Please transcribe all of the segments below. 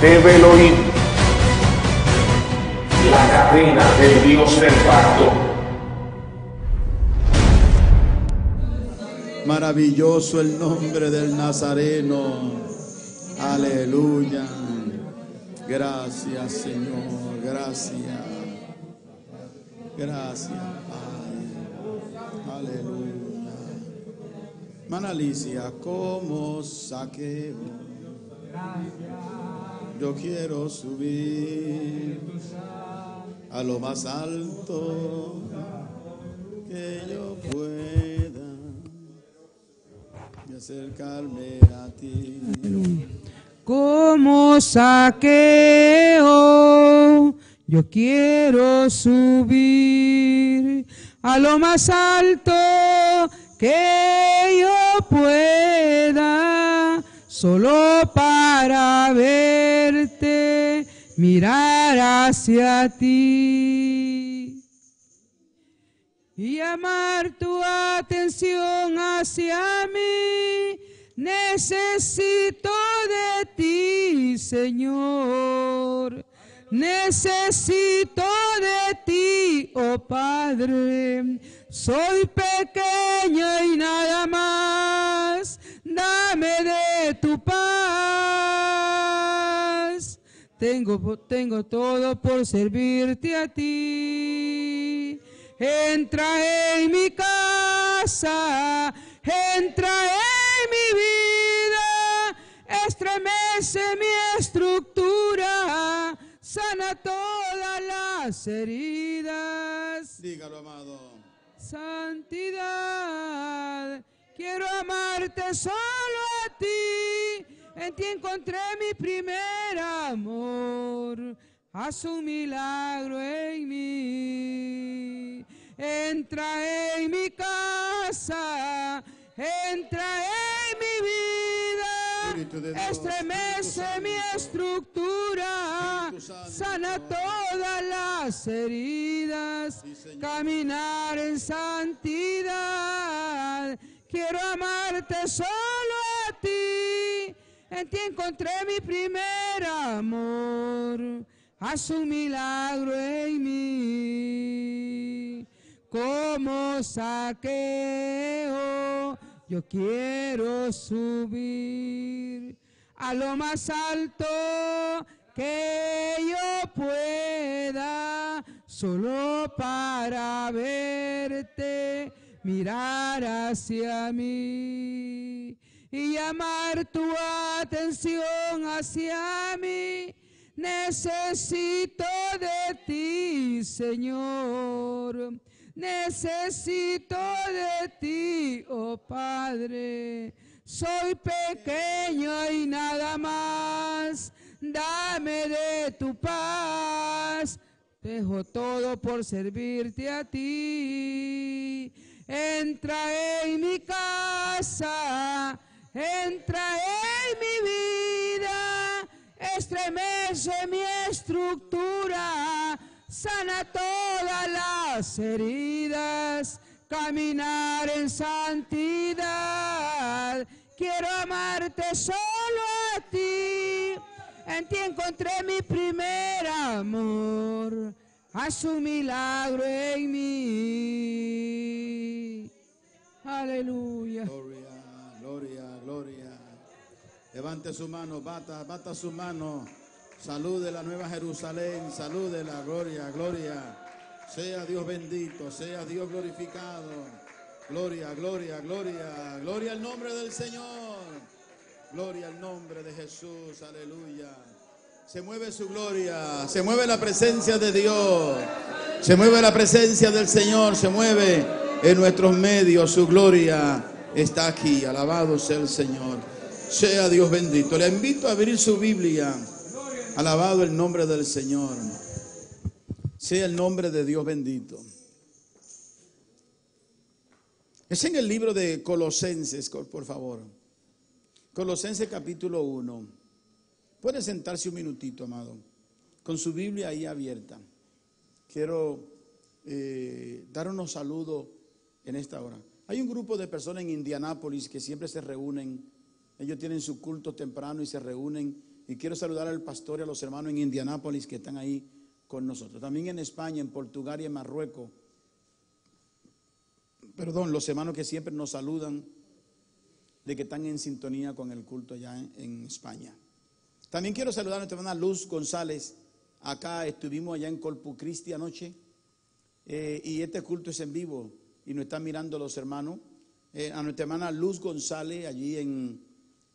debe Elohim, la cadena del Dios del pacto. Maravilloso el nombre del Nazareno. Aleluya. Gracias, Señor. Gracias. Gracias, Padre. Aleluya. Hermana Alicia, como saqueo. Yo quiero subir a lo más alto que yo pueda y acercarme a ti. Como saqueo, yo quiero subir a lo más alto que yo pueda, solo para verte, mirar hacia ti y llamar tu atención hacia mí. Necesito de ti, Señor. Necesito de ti, oh Padre. Soy pequeña y nada más. Dame de tu paz. Tengo, tengo todo por servirte a ti. Entra en mi casa, entra en mi vida, estremece mi estructura, sana todas las heridas. Dígalo, amado. Santidad, quiero amarte solo a ti. En ti encontré mi primer amor. Haz un milagro en mí. Entra en mi casa. Entra en mi vida. Estremece mi estructura. Sana todas las heridas. Caminar en santidad. Quiero amarte solo a ti. En ti encontré mi primer amor. Haz un milagro en mí. Como saqueo, yo quiero subir a lo más alto que yo pueda, solo para verte, mirar hacia mí y llamar tu atención hacia mí. Necesito de ti, Señor. Necesito de ti, oh Padre. Soy pequeño y nada más. Dame de tu paz. Dejo todo por servirte a ti. Entra en mi casa. Entra en mi vida. Estremece mi estructura. Sana todas las heridas. Caminar en santidad. Quiero amarte solo a ti. En ti encontré mi primer amor. Haz un milagro en mí. Aleluya. Gloria, gloria, gloria. Levante su mano, bata, bata su mano. Salude la nueva Jerusalén, salude la gloria, gloria. Sea Dios bendito, sea Dios glorificado. Gloria, gloria, gloria. Gloria al nombre del Señor. Gloria al nombre de Jesús, aleluya. Se mueve su gloria, se mueve la presencia de Dios, se mueve la presencia del Señor, se mueve en nuestros medios, su gloria está aquí, alabado sea el Señor. Sea Dios bendito. Le invito a abrir su Biblia, alabado el nombre del Señor. Sea el nombre de Dios bendito. Es en el libro de Colosenses, por favor. Colosenses capítulo 1. Puede sentarse un minutito, amado, con su Biblia ahí abierta. Quiero eh, dar unos saludos en esta hora. Hay un grupo de personas en Indianápolis que siempre se reúnen. Ellos tienen su culto temprano y se reúnen Y quiero saludar al pastor y a los hermanos en Indianápolis que están ahí con nosotros. También en España, en Portugal y en Marruecos. Perdón, los hermanos que siempre nos saludan de que están en sintonía con el culto allá en, en España. También quiero saludar a nuestra hermana Luz González. Acá estuvimos allá en Corpus Christi anoche. eh, y este culto es en vivo y nos están mirando los hermanos. Eh, a nuestra hermana Luz González allí en,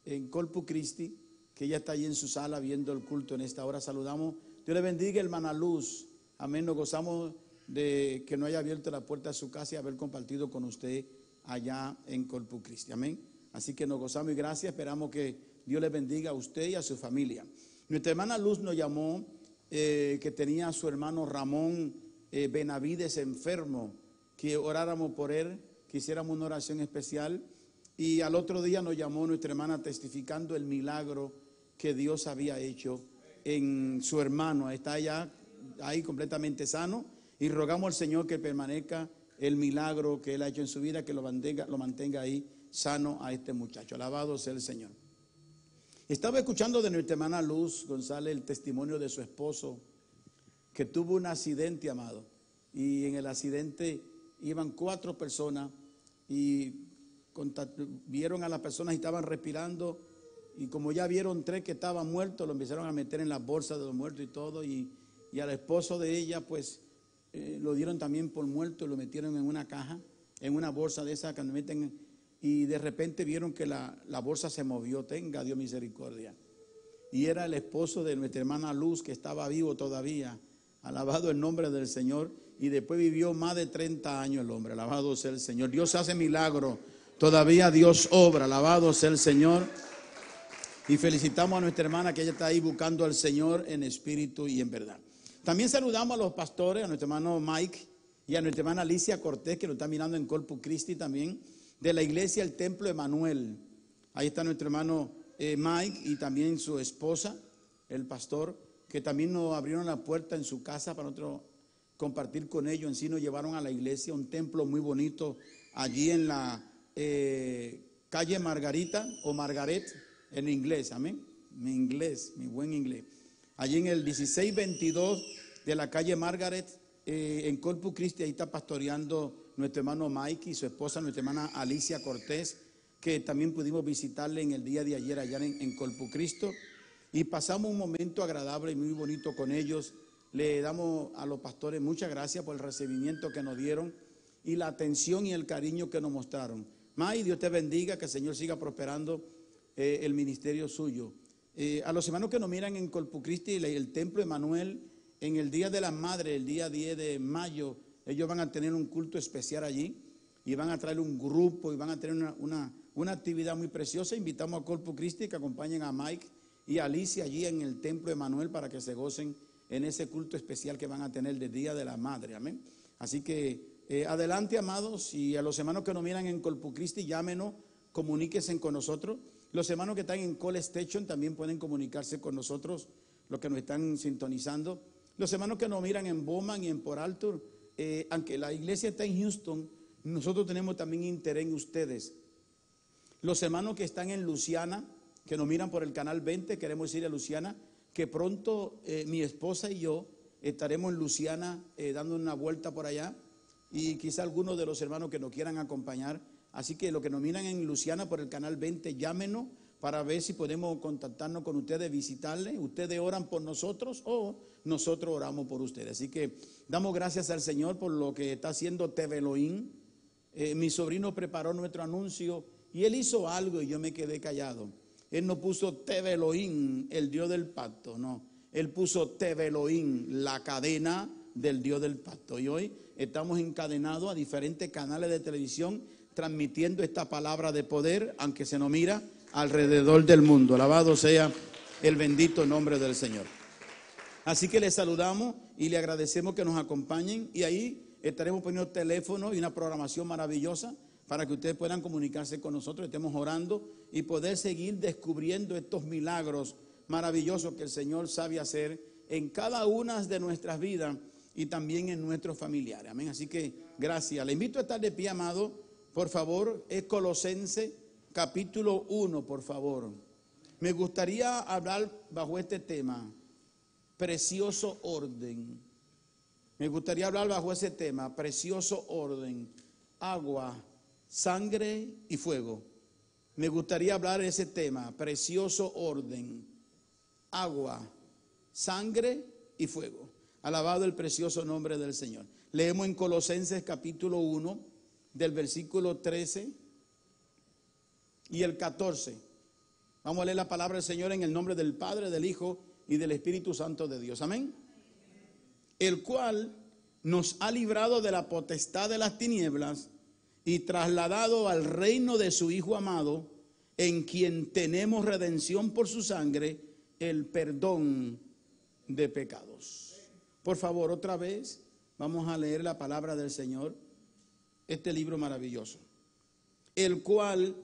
en Corpus Christi, que ella está allí en su sala viendo el culto en esta hora. Saludamos. Dios le bendiga, hermana Luz. Amén. Nos gozamos de que no haya abierto la puerta de su casa y haber compartido con usted allá en Corpus Christi. Amén. Así que nos gozamos y gracias. Esperamos que Dios le bendiga a usted y a su familia. Nuestra hermana Luz nos llamó eh, que tenía a su hermano Ramón eh, Benavides enfermo, que oráramos por él, que hiciéramos una oración especial. Y al otro día nos llamó nuestra hermana testificando el milagro que Dios había hecho en su hermano. Está allá, ahí completamente sano. Y rogamos al Señor que permanezca el milagro que Él ha hecho en su vida, que lo mantenga, lo mantenga ahí sano a este muchacho. Alabado sea el Señor. Estaba escuchando de nuestra hermana Luz González el testimonio de su esposo, que tuvo un accidente, amado. Y en el accidente iban cuatro personas y vieron a las personas y estaban respirando. Y como ya vieron tres que estaban muertos, lo empezaron a meter en las bolsas de los muertos y todo. Y, y al esposo de ella, pues eh, lo dieron también por muerto, lo metieron en una caja, en una bolsa de esas que meten. Y de repente vieron que la, la bolsa se movió. Tenga Dios misericordia. Y era el esposo de nuestra hermana Luz, que estaba vivo todavía. Alabado el nombre del Señor. Y después vivió más de 30 años el hombre. Alabado sea el Señor. Dios hace milagro. Todavía Dios obra. Alabado sea el Señor. Y felicitamos a nuestra hermana que ella está ahí buscando al Señor en espíritu y en verdad. También saludamos a los pastores, a nuestro hermano Mike y a nuestra hermana Alicia Cortés, que nos está mirando en Corpus Christi también, de la iglesia El Templo Emanuel. Ahí está nuestro hermano eh, Mike y también su esposa, el pastor, que también nos abrieron la puerta en su casa para nosotros compartir con ellos. En sí nos llevaron a la iglesia, un templo muy bonito, allí en la eh, calle Margarita o Margaret, en inglés, amén. Mi inglés, mi buen inglés. Allí en el 1622 de la calle Margaret, eh, en Corpus Christi, ahí está pastoreando nuestro hermano Mike y su esposa, nuestra hermana Alicia Cortés, que también pudimos visitarle en el día de ayer allá en, en Corpus Cristo. Y pasamos un momento agradable y muy bonito con ellos. Le damos a los pastores muchas gracias por el recibimiento que nos dieron y la atención y el cariño que nos mostraron. May, Dios te bendiga, que el Señor siga prosperando eh, el ministerio suyo. Eh, a los hermanos que nos miran en Corpus Christi, el, templo Emanuel, en el Día de la Madre, el día 10 de mayo, ellos van a tener un culto especial allí y van a traer un grupo y van a tener una, una, una actividad muy preciosa. Invitamos a Corpus Christi que acompañen a Mike y a Alicia allí en el templo Emanuel para que se gocen en ese culto especial que van a tener del Día de la Madre. Amén. Así que eh, adelante, amados, y a los hermanos que nos miran en Corpus Christi, llámenos, comuníquense con nosotros. Los hermanos que están en Call Station también pueden comunicarse con nosotros, los que nos están sintonizando. Los hermanos que nos miran en Bowman y en Por Alto, eh, aunque la iglesia está en Houston, nosotros tenemos también interés en ustedes. Los hermanos que están en Luciana, que nos miran por el canal 20, queremos decirle a Luciana que pronto eh, mi esposa y yo estaremos en Luciana eh, dando una vuelta por allá y quizá algunos de los hermanos que nos quieran acompañar. Así que los que nos miran en Luciana por el canal 20, llámenos para ver si podemos contactarnos con ustedes, visitarles. Ustedes oran por nosotros o nosotros oramos por ustedes. Así que damos gracias al Señor por lo que está haciendo Teveloín. Eh, mi sobrino preparó nuestro anuncio y él hizo algo y yo me quedé callado. Él no puso Teveloín, el Dios del pacto, no. Él puso Teveloín, la cadena del Dios del pacto. Y hoy estamos encadenados a diferentes canales de televisión transmitiendo esta palabra de poder, aunque se nos mira alrededor del mundo. Alabado sea el bendito nombre del Señor. Así que les saludamos y le agradecemos que nos acompañen y ahí estaremos poniendo teléfono y una programación maravillosa para que ustedes puedan comunicarse con nosotros, estemos orando y poder seguir descubriendo estos milagros maravillosos que el Señor sabe hacer en cada una de nuestras vidas y también en nuestros familiares. Amén. Así que gracias. Le invito a estar de pie, amado. Por favor, es Colosense capítulo 1, por favor. Me gustaría hablar bajo este tema, precioso orden. Me gustaría hablar bajo ese tema, precioso orden, agua, sangre y fuego. Me gustaría hablar de ese tema, precioso orden, agua, sangre y fuego. Alabado el precioso nombre del Señor. Leemos en Colosenses capítulo 1, del versículo 13 y el 14. Vamos a leer la palabra del Señor en el nombre del Padre, del Hijo y del Espíritu Santo de Dios. Amén. El cual nos ha librado de la potestad de las tinieblas y trasladado al reino de su Hijo amado, en quien tenemos redención por su sangre, el perdón de pecados. Por favor, otra vez vamos a leer la palabra del Señor, este libro maravilloso, el cual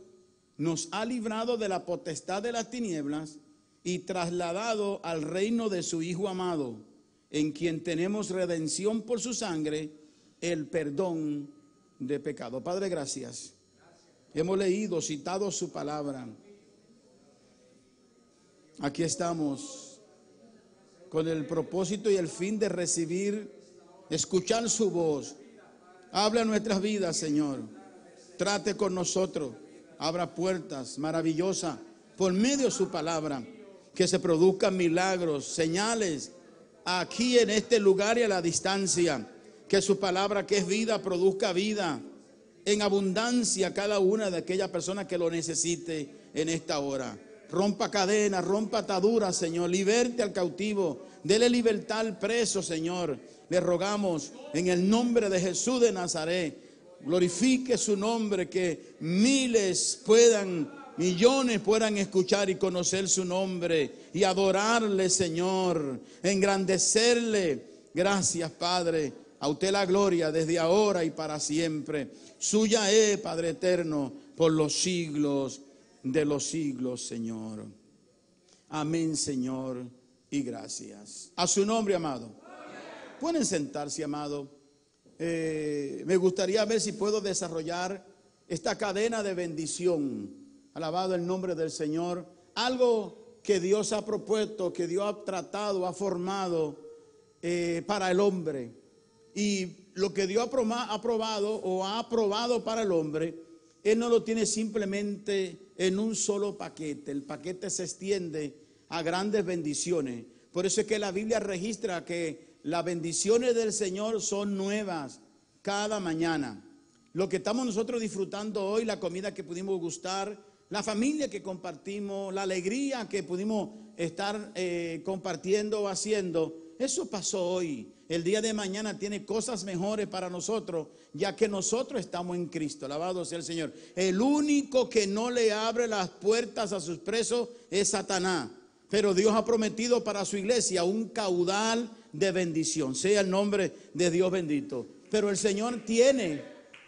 nos ha librado de la potestad de las tinieblas y trasladado al reino de su Hijo amado, en quien tenemos redención por su sangre, el perdón de pecado. Padre, gracias. Hemos leído, citado su palabra. Aquí estamos con el propósito y el fin de recibir, escuchar su voz. Habla nuestras vidas, Señor. Trate con nosotros. Abra puertas maravillosa por medio de su palabra. Que se produzcan milagros, señales aquí en este lugar y a la distancia. Que su palabra, que es vida, produzca vida en abundancia cada una de aquellas personas que lo necesite en esta hora. Rompa cadenas, rompa ataduras, Señor. Liberte al cautivo. Dele libertad al preso, Señor. Le rogamos en el nombre de Jesús de Nazaret. Glorifique su nombre, que miles puedan, millones puedan escuchar y conocer su nombre y adorarle, Señor. Engrandecerle. Gracias, Padre. A usted la gloria desde ahora y para siempre. Suya es, Padre eterno, por los siglos de los siglos, Señor. Amén, Señor, y gracias. A su nombre, amado. Pueden sentarse, amado. Eh, me gustaría ver si puedo desarrollar esta cadena de bendición. Alabado el nombre del Señor. Algo que Dios ha propuesto, que Dios ha tratado, ha formado eh, para el hombre. Y lo que Dios ha aprobado o ha aprobado para el hombre, Él no lo tiene simplemente en un solo paquete. El paquete se extiende a grandes bendiciones. Por eso es que la Biblia registra que las bendiciones del Señor son nuevas cada mañana. Lo que estamos nosotros disfrutando hoy, la comida que pudimos gustar, la familia que compartimos, la alegría que pudimos estar eh, compartiendo o haciendo, eso pasó hoy. El día de mañana tiene cosas mejores para nosotros, ya que nosotros estamos en Cristo. Alabado sea el Señor. El único que no le abre las puertas a sus presos es Satanás. Pero Dios ha prometido para su iglesia un caudal de bendición. Sea el nombre de Dios bendito. Pero el Señor tiene,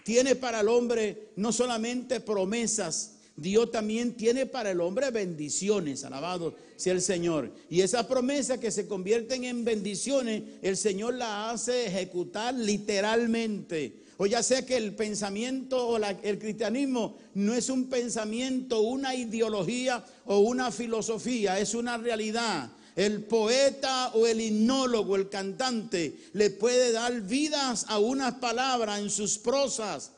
tiene para el hombre no solamente promesas, Dios también tiene para el hombre bendiciones, alabado sea el Señor. Y esas promesas que se convierten en bendiciones, el Señor la hace ejecutar literalmente. O ya sea que el pensamiento o el cristianismo no es un pensamiento, una ideología o una filosofía, es una realidad. El poeta o el himnólogo, el cantante, le puede dar vidas a unas palabras en sus prosas.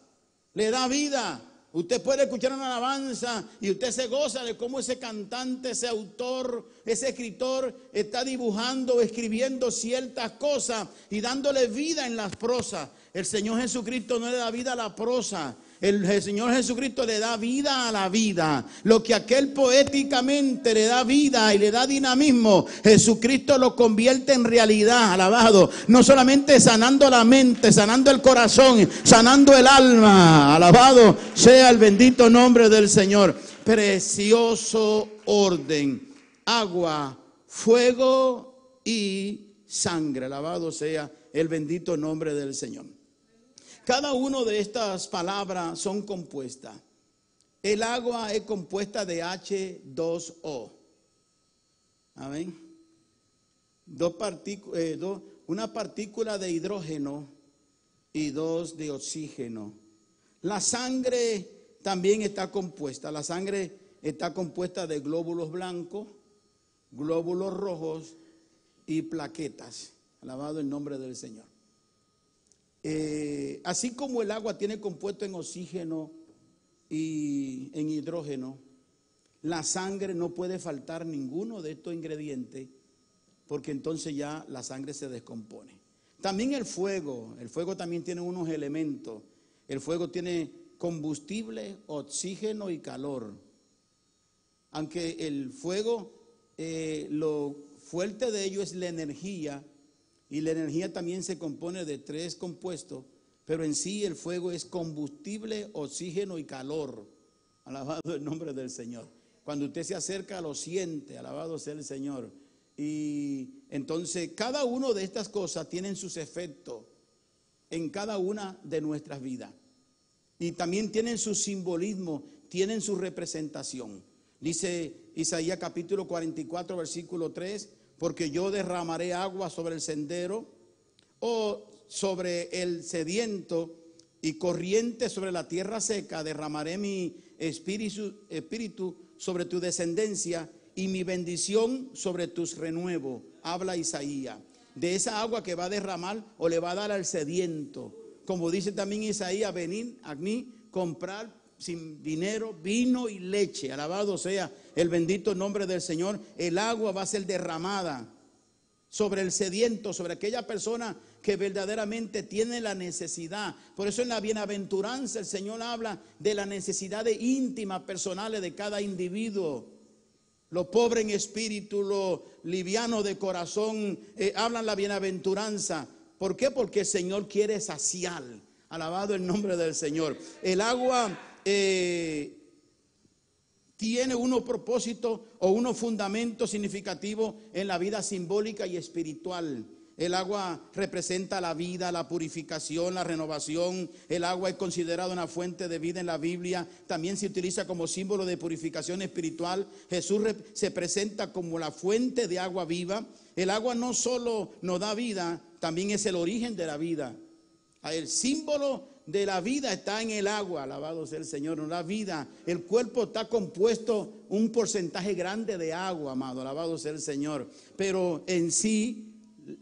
Le da vida. Usted puede escuchar una alabanza y usted se goza de cómo ese cantante, ese autor, ese escritor está dibujando escribiendo ciertas cosas y dándole vida en las prosas. El Señor Jesucristo no le da vida a la prosa, el, Señor Jesucristo le da vida a la vida. Lo que aquel poéticamente le da vida y le da dinamismo, Jesucristo lo convierte en realidad, alabado. No solamente sanando la mente, sanando el corazón, sanando el alma. Alabado sea el bendito nombre del Señor. Precioso orden. Agua, fuego y sangre. Alabado sea el bendito nombre del Señor. Cada una de estas palabras son compuestas. El agua es compuesta de H2O. Amén. Dos eh, una partícula de hidrógeno y dos de oxígeno. La sangre también está compuesta. La sangre está compuesta de glóbulos blancos, glóbulos rojos y plaquetas. Alabado el nombre del Señor. Eh, así como el agua tiene compuesto en oxígeno y en hidrógeno, la sangre no puede faltar ninguno de estos ingredientes porque entonces ya la sangre se descompone. También el fuego, el fuego también tiene unos elementos. El fuego tiene combustible, oxígeno y calor. Aunque el fuego, eh, lo fuerte de ello es la energía, y la energía también se compone de tres compuestos, pero en sí el fuego es combustible, oxígeno y calor. Alabado el nombre del Señor. Cuando usted se acerca lo siente, alabado sea el Señor. Y entonces cada una de estas cosas tienen sus efectos en cada una de nuestras vidas. Y también tienen su simbolismo, tienen su representación. Dice Isaías capítulo 44, versículo 3, porque yo derramaré agua sobre el sendero o sobre el sediento y corriente sobre la tierra seca, derramaré mi espíritu, sobre tu descendencia y mi bendición sobre tus renuevos. Habla Isaías. De esa agua que va a derramar o le va a dar al sediento. Como dice también Isaías, venid a mí, comprar sin dinero, vino y leche. Alabado sea el bendito nombre del Señor. El agua va a ser derramada sobre el sediento, sobre aquella persona que verdaderamente tiene la necesidad. Por eso en la bienaventuranza el Señor habla de la necesidad de íntimas personales de cada individuo. Los pobres en espíritu, los livianos de corazón, eh, hablan la bienaventuranza. ¿Por qué? Porque el Señor quiere saciar. Alabado el nombre del Señor. El agua eh, tiene unos propósitos o unos fundamentos significativos en la vida simbólica y espiritual. El agua representa la vida, la purificación, la renovación. El agua es considerada una fuente de vida en la Biblia. También se utiliza como símbolo de purificación espiritual. Jesús se presenta como la fuente de agua viva. El agua no solo nos da vida, también es el origen de la vida. El símbolo de la vida está en el agua, alabado sea el Señor, la vida. El cuerpo está compuesto un porcentaje grande de agua, amado, alabado sea el Señor. Pero en sí,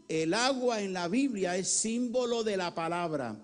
el agua en la Biblia es símbolo de la palabra.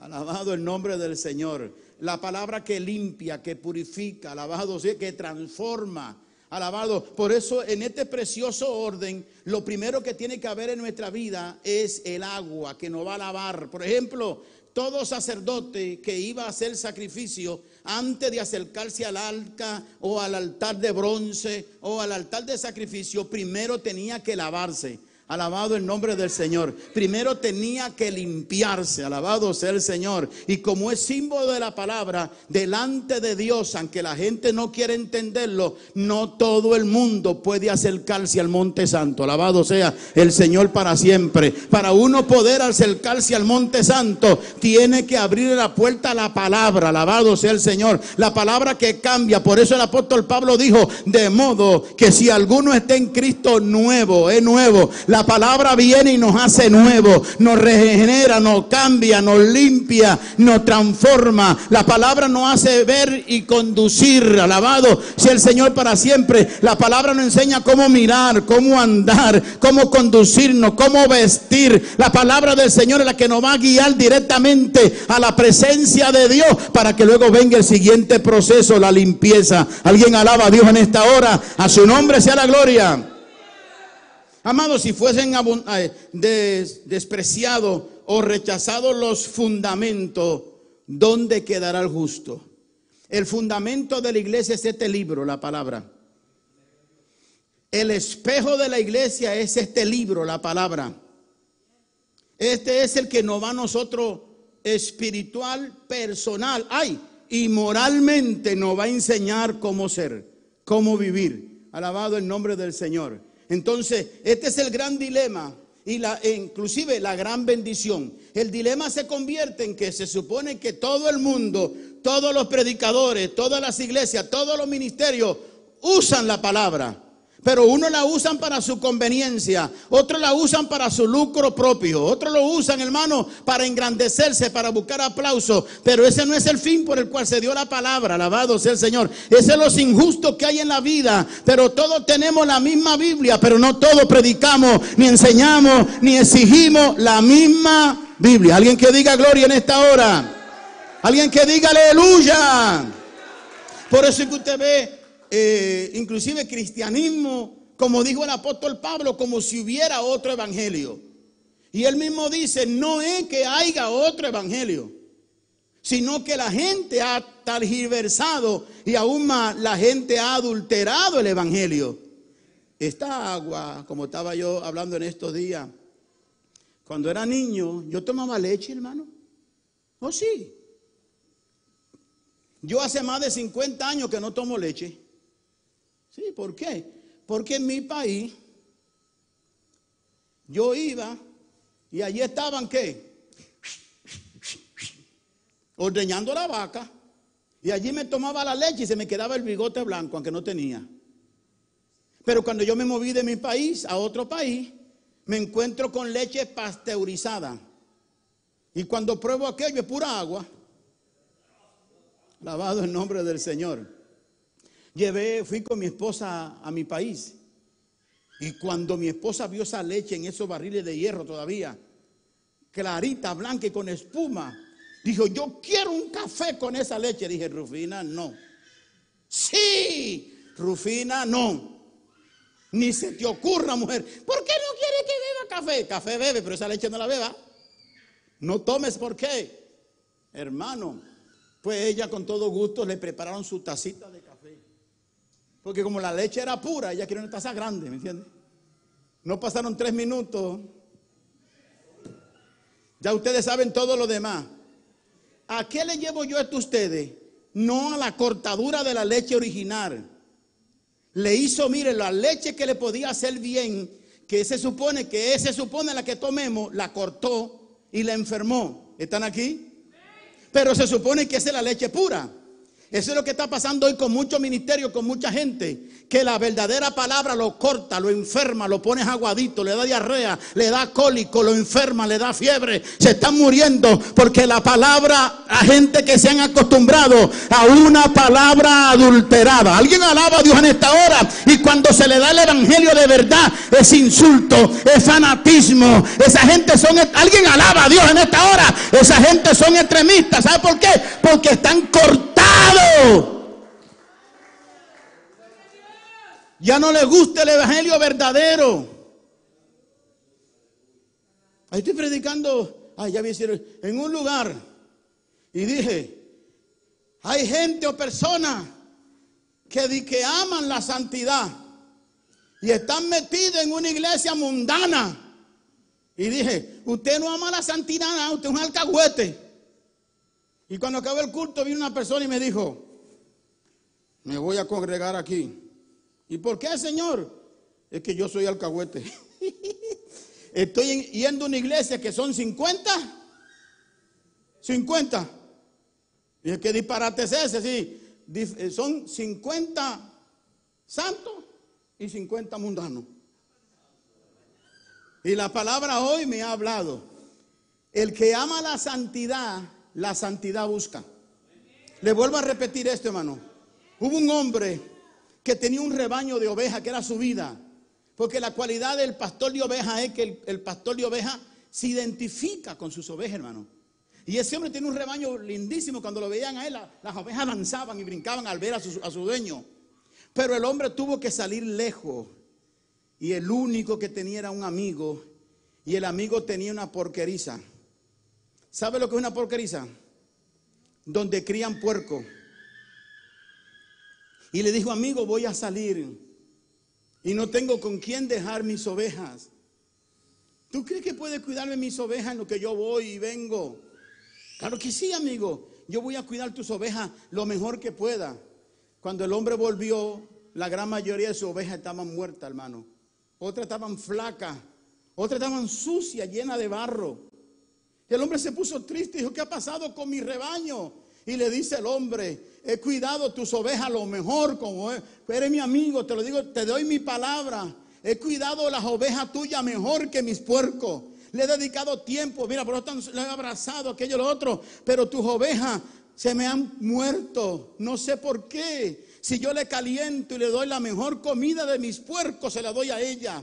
Alabado el nombre del Señor. La palabra que limpia, que purifica, alabado sea, que transforma. Alabado. Por eso en este precioso orden, lo primero que tiene que haber en nuestra vida es el agua que nos va a lavar. Por ejemplo, todo sacerdote que iba a hacer sacrificio antes de acercarse al arca o al altar de bronce o al altar de sacrificio, primero tenía que lavarse. Alabado el nombre del Señor. Primero tenía que limpiarse. Alabado sea el Señor. Y como es símbolo de la palabra, delante de Dios, aunque la gente no quiere entenderlo, no todo el mundo puede acercarse al monte santo. Alabado sea el Señor para siempre. Para uno poder acercarse al monte santo, tiene que abrir la puerta a la palabra. Alabado sea el Señor. La palabra que cambia. Por eso el apóstol Pablo dijo, de modo que si alguno está en Cristo nuevo, es nuevo. Palabra viene y nos hace nuevo, nos regenera, nos cambia, nos limpia, nos transforma. La palabra nos hace ver y conducir. Alabado sea el Señor para siempre. La palabra nos enseña cómo mirar, cómo andar, cómo conducirnos, cómo vestir. La palabra del Señor es la que nos va a guiar directamente a la presencia de Dios para que luego venga el siguiente proceso, la limpieza. Alguien alaba a Dios en esta hora. A su nombre sea la gloria. Amados, si fuesen despreciados o rechazados los fundamentos, ¿dónde quedará el justo? El fundamento de la iglesia es este libro, la palabra. El espejo de la iglesia es este libro, la palabra. Este es el que nos va a nosotros espiritual, personal, ay, y moralmente nos va a enseñar cómo ser, cómo vivir. Alabado el nombre del Señor. Entonces, este es el gran dilema y la, e inclusive la gran bendición. El dilema se convierte en que se supone que todo el mundo, todos los predicadores, todas las iglesias, todos los ministerios usan la palabra. Pero uno la usan para su conveniencia, otros la usan para su lucro propio, otros lo usan, hermano, para engrandecerse, para buscar aplauso. Pero ese no es el fin por el cual se dio la palabra, alabado sea el Señor. Ese es los injustos que hay en la vida. Pero todos tenemos la misma Biblia, pero no todos predicamos, ni enseñamos, ni exigimos la misma Biblia. Alguien que diga gloria en esta hora. Alguien que diga aleluya. Por eso es que usted ve eh, inclusive cristianismo, como dijo el apóstol Pablo, como si hubiera otro evangelio. Y él mismo dice, no es que haya otro evangelio, sino que la gente ha talgiversado y aún más la gente ha adulterado el evangelio. Esta agua, como estaba yo hablando en estos días, cuando era niño, yo tomaba leche, hermano. ¿Oh, sí? Yo hace más de 50 años que no tomo leche. Sí, ¿por qué? Porque en mi país yo iba y allí estaban qué? Ordeñando la vaca. Y allí me tomaba la leche y se me quedaba el bigote blanco, aunque no tenía. Pero cuando yo me moví de mi país a otro país, me encuentro con leche pasteurizada. Y cuando pruebo aquello es pura agua. Lavado en nombre del Señor. Llevé, fui con mi esposa a mi país. Y cuando mi esposa vio esa leche en esos barriles de hierro todavía, clarita, blanca y con espuma, dijo, yo quiero un café con esa leche. Dije, Rufina, no. Sí, Rufina, no. Ni se te ocurra, mujer. ¿Por qué no quiere que beba café? Café bebe, pero esa leche no la beba. No tomes, ¿por qué? Hermano, pues ella con todo gusto le prepararon su tacita de café. Porque como la leche era pura, ella quería una taza grande, ¿me entiende? No pasaron tres minutos. Ya ustedes saben todo lo demás. ¿A qué le llevo yo esto a ustedes? No a la cortadura de la leche original. Le hizo, mire, la leche que le podía hacer bien, que se supone que ese supone la que tomemos, la cortó y la enfermó. ¿Están aquí? Pero se supone que esa es la leche pura. Eso es lo que está pasando hoy con muchos ministerios, con mucha gente, que la verdadera palabra lo corta, lo enferma, lo pones aguadito, le da diarrea, le da cólico, lo enferma, le da fiebre, se están muriendo porque la palabra, a gente que se han acostumbrado a una palabra adulterada. Alguien alaba a Dios en esta hora y cuando se le da el evangelio de verdad es insulto, es fanatismo. Esa gente son, alguien alaba a Dios en esta hora, esa gente son extremistas. ¿Sabe por qué? Porque están ya no le gusta el evangelio verdadero. Ahí estoy predicando, ay, ya en un lugar y dije, hay gente o personas que, que aman la santidad y están metidos en una iglesia mundana. Y dije, usted no ama la santidad, usted es un alcahuete. Y cuando acabó el culto, vino una persona y me dijo, me voy a congregar aquí. ¿Y por qué, Señor? Es que yo soy alcahuete. Estoy yendo a una iglesia que son 50. 50. Y que disparate es ese, sí. Eh, son 50 santos y 50 mundanos. Y la palabra hoy me ha hablado. El que ama la santidad la santidad busca. Le vuelvo a repetir esto, hermano. Hubo un hombre que tenía un rebaño de ovejas que era su vida. Porque la cualidad del pastor de ovejas es que el, pastor de ovejas se identifica con sus ovejas, hermano. Y ese hombre tiene un rebaño lindísimo. Cuando lo veían a él, las ovejas danzaban y brincaban al ver a su, a su dueño. Pero el hombre tuvo que salir lejos. Y el único que tenía era un amigo. Y el amigo tenía una porqueriza. ¿Sabe lo que es una porqueriza? Donde crían puerco. Y le dijo, amigo, voy a salir. Y no tengo con quién dejar mis ovejas. ¿Tú crees que puedes cuidarme mis ovejas en lo que yo voy y vengo? Claro que sí, amigo. Yo voy a cuidar tus ovejas lo mejor que pueda. Cuando el hombre volvió, la gran mayoría de sus ovejas estaban muertas, hermano. Otras estaban flacas. Otras estaban sucias, llenas de barro. Y el hombre se puso triste y dijo, ¿qué ha pasado con mi rebaño? Y le dice el hombre, he cuidado tus ovejas lo mejor, como es- eres mi amigo, te lo digo, te doy mi palabra. He cuidado las ovejas tuyas mejor que mis puercos. Le he dedicado tiempo, mira, por lo le he abrazado, aquello, lo otro, pero tus ovejas se me han muerto. No sé por qué. Si yo le caliento y le doy la mejor comida de mis puercos, se la doy a ella.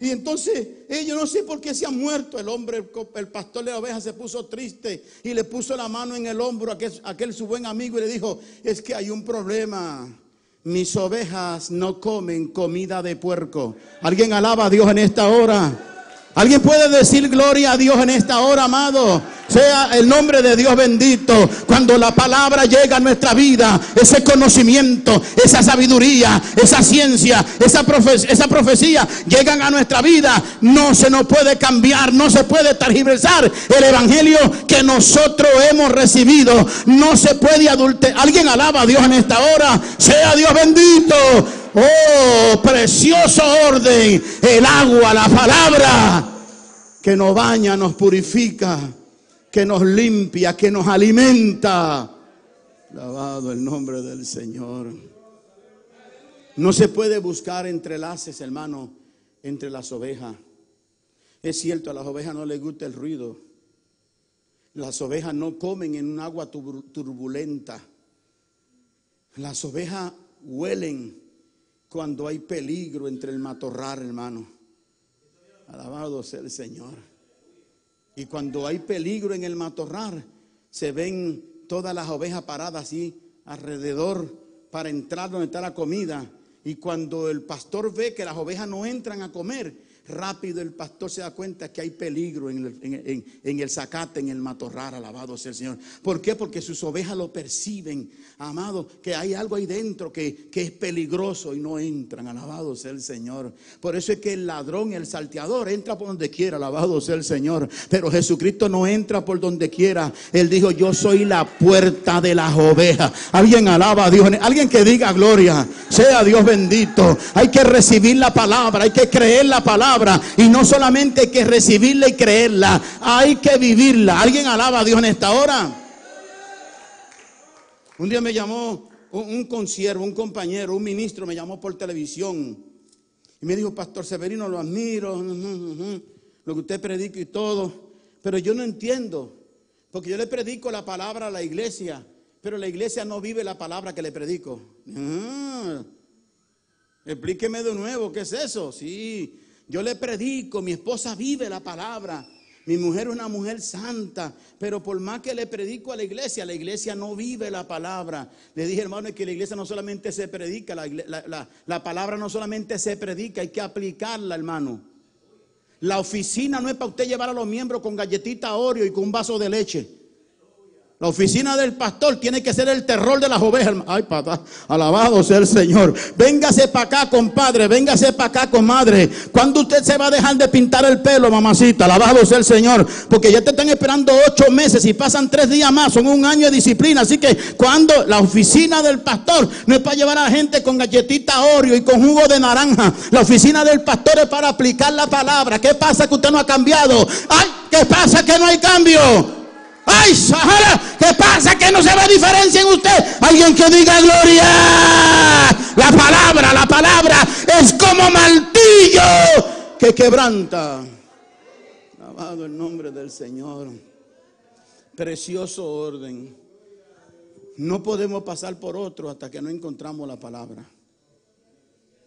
Y entonces ellos no sé por qué se han muerto. El hombre, el pastor de la oveja se puso triste y le puso la mano en el hombro aquel, a aquel su buen amigo y le dijo, es que hay un problema. Mis ovejas no comen comida de puerco. ¿Alguien alaba a Dios en esta hora? ¿Alguien puede decir gloria a Dios en esta hora, amado? Sea el nombre de Dios bendito. Cuando la palabra llega a nuestra vida, ese conocimiento, esa sabiduría, esa ciencia, esa, esa profecía llegan a nuestra vida, no se nos puede cambiar, no se puede tergiversar el evangelio que nosotros hemos recibido. No se puede adulterar. ¿Alguien alaba a Dios en esta hora? Sea Dios bendito. Oh, precioso orden, el agua, la palabra que nos baña, nos purifica, que nos limpia, que nos alimenta. Alabado el nombre del Señor. No se puede buscar entrelaces, hermano, entre las ovejas. Es cierto, a las ovejas no les gusta el ruido. Las ovejas no comen en un agua tur- turbulenta. Las ovejas huelen cuando hay peligro entre el matorral, hermano. Alabado sea el Señor. Y cuando hay peligro en el matorral, se ven todas las ovejas paradas así alrededor para entrar donde está la comida. Y cuando el pastor ve que las ovejas no entran a comer, rápido el pastor se da cuenta que hay peligro en el, en- en- el zacate, en el matorral, alabado sea el Señor. ¿Por qué? Porque sus ovejas lo perciben, amado, que hay algo ahí dentro que, que es peligroso y no entran, alabado sea el Señor. Por eso es que el ladrón, el salteador, entra por donde quiera, alabado sea el Señor. Pero Jesucristo no entra por donde quiera. Él dijo, yo soy la puerta de las ovejas. Alguien alaba a Dios, alguien que diga gloria, sea Dios bendito. Hay que recibir la palabra, hay que creer la palabra. Y no solamente hay que recibirla y creerla, hay que vivirla. ¿Alguien alaba a Dios en esta hora? Un día me llamó un, un un compañero, un ministro, me llamó por televisión. Y me dijo, Pastor Severino, lo admiro, lo que usted predica y todo. Pero yo no entiendo, porque yo le predico la palabra a la iglesia, pero la iglesia no vive la palabra que le predico. Explíqueme de nuevo, ¿qué es eso? Sí, yo le predico, mi esposa vive la palabra. Mi mujer es una mujer santa, pero por más que le predico a la iglesia, la iglesia no vive la palabra. Le dije, hermano, que la iglesia no solamente se predica, la, la- la- la palabra no solamente se predica, hay que aplicarla, hermano. La oficina no es para usted llevar a los miembros con galletita Oreo y con un vaso de leche. La oficina del pastor tiene que ser el terror de las ovejas. Ay, papá, alabado sea el Señor. Véngase para acá, compadre. Véngase para acá, comadre. ¿Cuándo usted se va a dejar de pintar el pelo, mamacita? Alabado sea el Señor. Porque ya te están esperando ocho meses y pasan tres días más. Son un año de disciplina. Así que cuando la oficina del pastor no es para llevar a la gente con galletita Oreo y con jugo de naranja. La oficina del pastor es para aplicar la palabra. ¿Qué pasa que usted no ha cambiado? Ay, ¿qué pasa que no hay cambio? ¡Ay, Sahara! ¿Qué pasa? Que no se ve diferencia en usted. Alguien que diga gloria. La palabra, la palabra es como martillo que quebranta. Alabado el nombre del Señor. Precioso orden. No podemos pasar por otro hasta que no encontramos la palabra.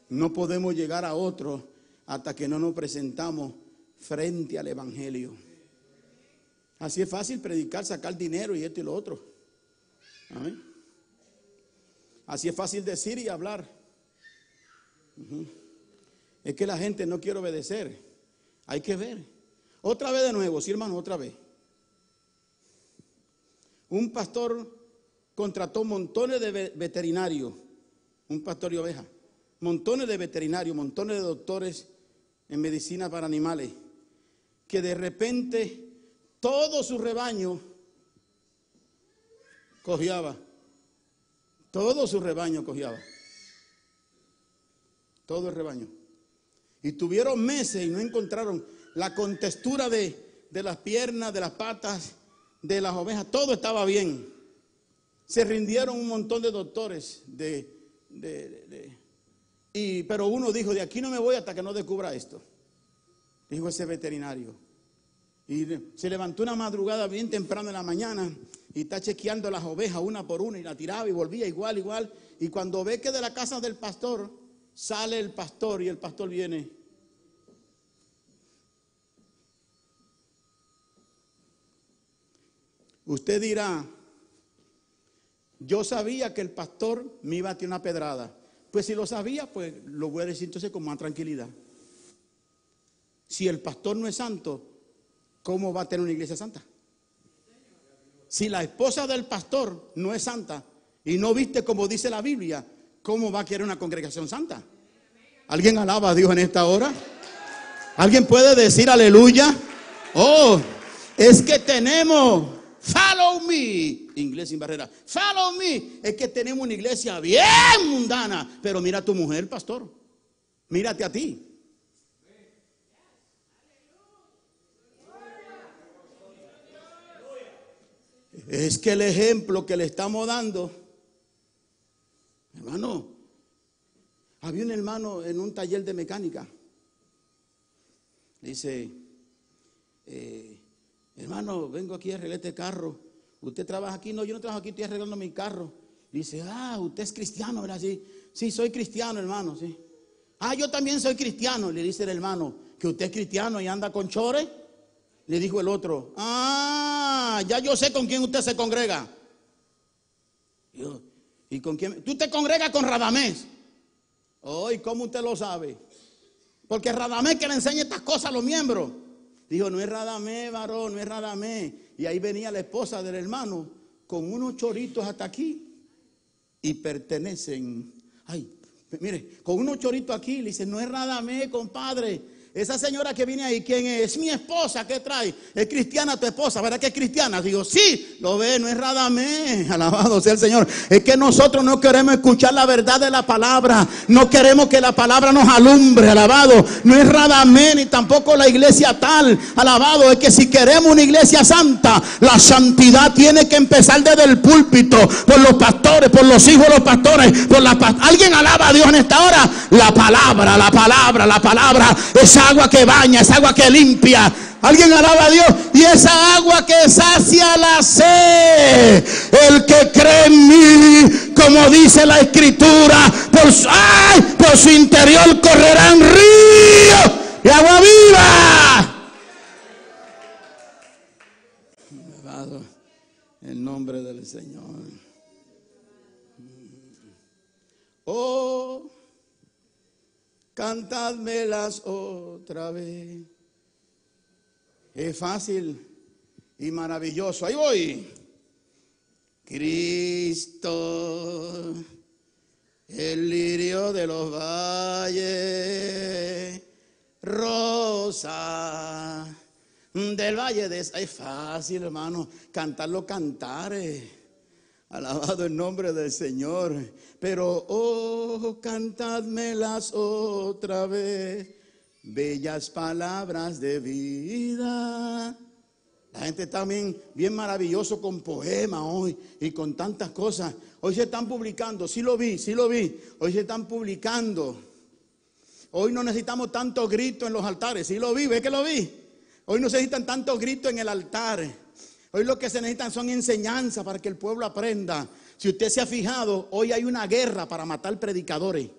No podemos llegar a otro hasta que no nos presentamos frente al Evangelio. Así es fácil predicar, sacar dinero y esto y lo otro. Así es fácil decir y hablar. Es que la gente no quiere obedecer. Hay que ver. Otra vez de nuevo, sí hermano, otra vez. Un pastor contrató montones de ve- veterinarios, un pastor y oveja, montones de veterinarios, montones de doctores en medicina para animales, que de repente todo su rebaño cojeaba. Todo su rebaño cojeaba. Todo el rebaño. Y tuvieron meses y no encontraron la contextura de, de las piernas, de las patas, de las ovejas. Todo estaba bien. se rindieron un montón de doctores de, de- de- y, pero uno dijo, de aquí no me voy hasta que no descubra esto. Dijo ese veterinario. Y se levantó una madrugada bien temprano en la mañana y está chequeando las ovejas una por una y la tiraba y volvía igual, igual. Y cuando ve que de la casa del pastor sale el pastor y el pastor viene. Usted dirá, yo sabía que el pastor me iba a tirar una pedrada. Pues si lo sabía, pues lo voy a decir entonces con más tranquilidad. Si el pastor no es santo, ¿cómo va a tener una iglesia santa? Si la esposa del pastor no es santa y no viste como dice la Biblia, ¿cómo va a querer una congregación santa? ¿Alguien alaba a Dios en esta hora? ¿Alguien puede decir aleluya? Oh, es que tenemos, follow me, inglés sin barrera, follow me, es que tenemos una iglesia bien mundana, pero mira a tu mujer, pastor, mírate a ti. Es que el ejemplo que le estamos dando, hermano, había un hermano en un taller de mecánica. Dice, eh, hermano, vengo aquí a arreglar este carro. ¿Usted trabaja aquí? No, yo no trabajo aquí, estoy arreglando mi carro. Dice, ah, usted es cristiano, ¿verdad? Sí, sí, soy cristiano, hermano, sí. Ah, yo también soy cristiano, le dice el hermano, que usted es cristiano y anda con chores. Le dijo el otro, ah, ya yo sé con quién usted se congrega. ¿Y con quién? Tú te congregas con Radamés. Oh, ¿y cómo usted lo sabe? Porque Radamés que le enseña estas cosas a los miembros. Dijo, no es Radamés, varón, no es Radamés. Y ahí venía la esposa del hermano con unos choritos hasta aquí y pertenecen. Ay, mire, con unos choritos aquí, le dice, no es Radamés, compadre. Esa señora que viene ahí, ¿quién es? Mi esposa, ¿qué trae? Es cristiana tu esposa, ¿verdad que es cristiana? Digo, sí, lo ve, no es Radamés, alabado sea el Señor. Es que nosotros no queremos escuchar la verdad de la palabra, no queremos que la palabra nos alumbre, alabado. No es Radamés ni tampoco la iglesia tal, alabado. Es que si queremos una iglesia santa, la santidad tiene que empezar desde el púlpito, por los pastores, por los hijos de los pastores, por la ¿Alguien alaba a Dios en esta hora? La palabra, la palabra, la palabra, esa agua que baña, esa agua que limpia. Alguien alaba a Dios y esa agua que sacia la sed. El que cree en mí, como dice la escritura, por su, por su interior correrán ríos de agua viva. El nombre del Señor. Oh, cantadmelas otra vez. Es fácil y maravilloso. Ahí voy. Cristo, el lirio de los valles, rosa del valle de... Es fácil, hermano, cantar los cantares. Alabado el nombre del Señor. Pero, oh, cantadmelas otra vez. Bellas palabras de vida. La gente está bien, bien maravilloso con poemas hoy y con tantas cosas. Hoy se están publicando, sí lo vi, sí lo vi. Hoy se están publicando. Hoy no necesitamos tantos gritos en los altares, sí lo vi, ve que lo vi. Hoy no necesitan tantos gritos en el altar. Hoy lo que se necesitan son enseñanzas para que el pueblo aprenda. Si usted se ha fijado, hoy hay una guerra para matar predicadores.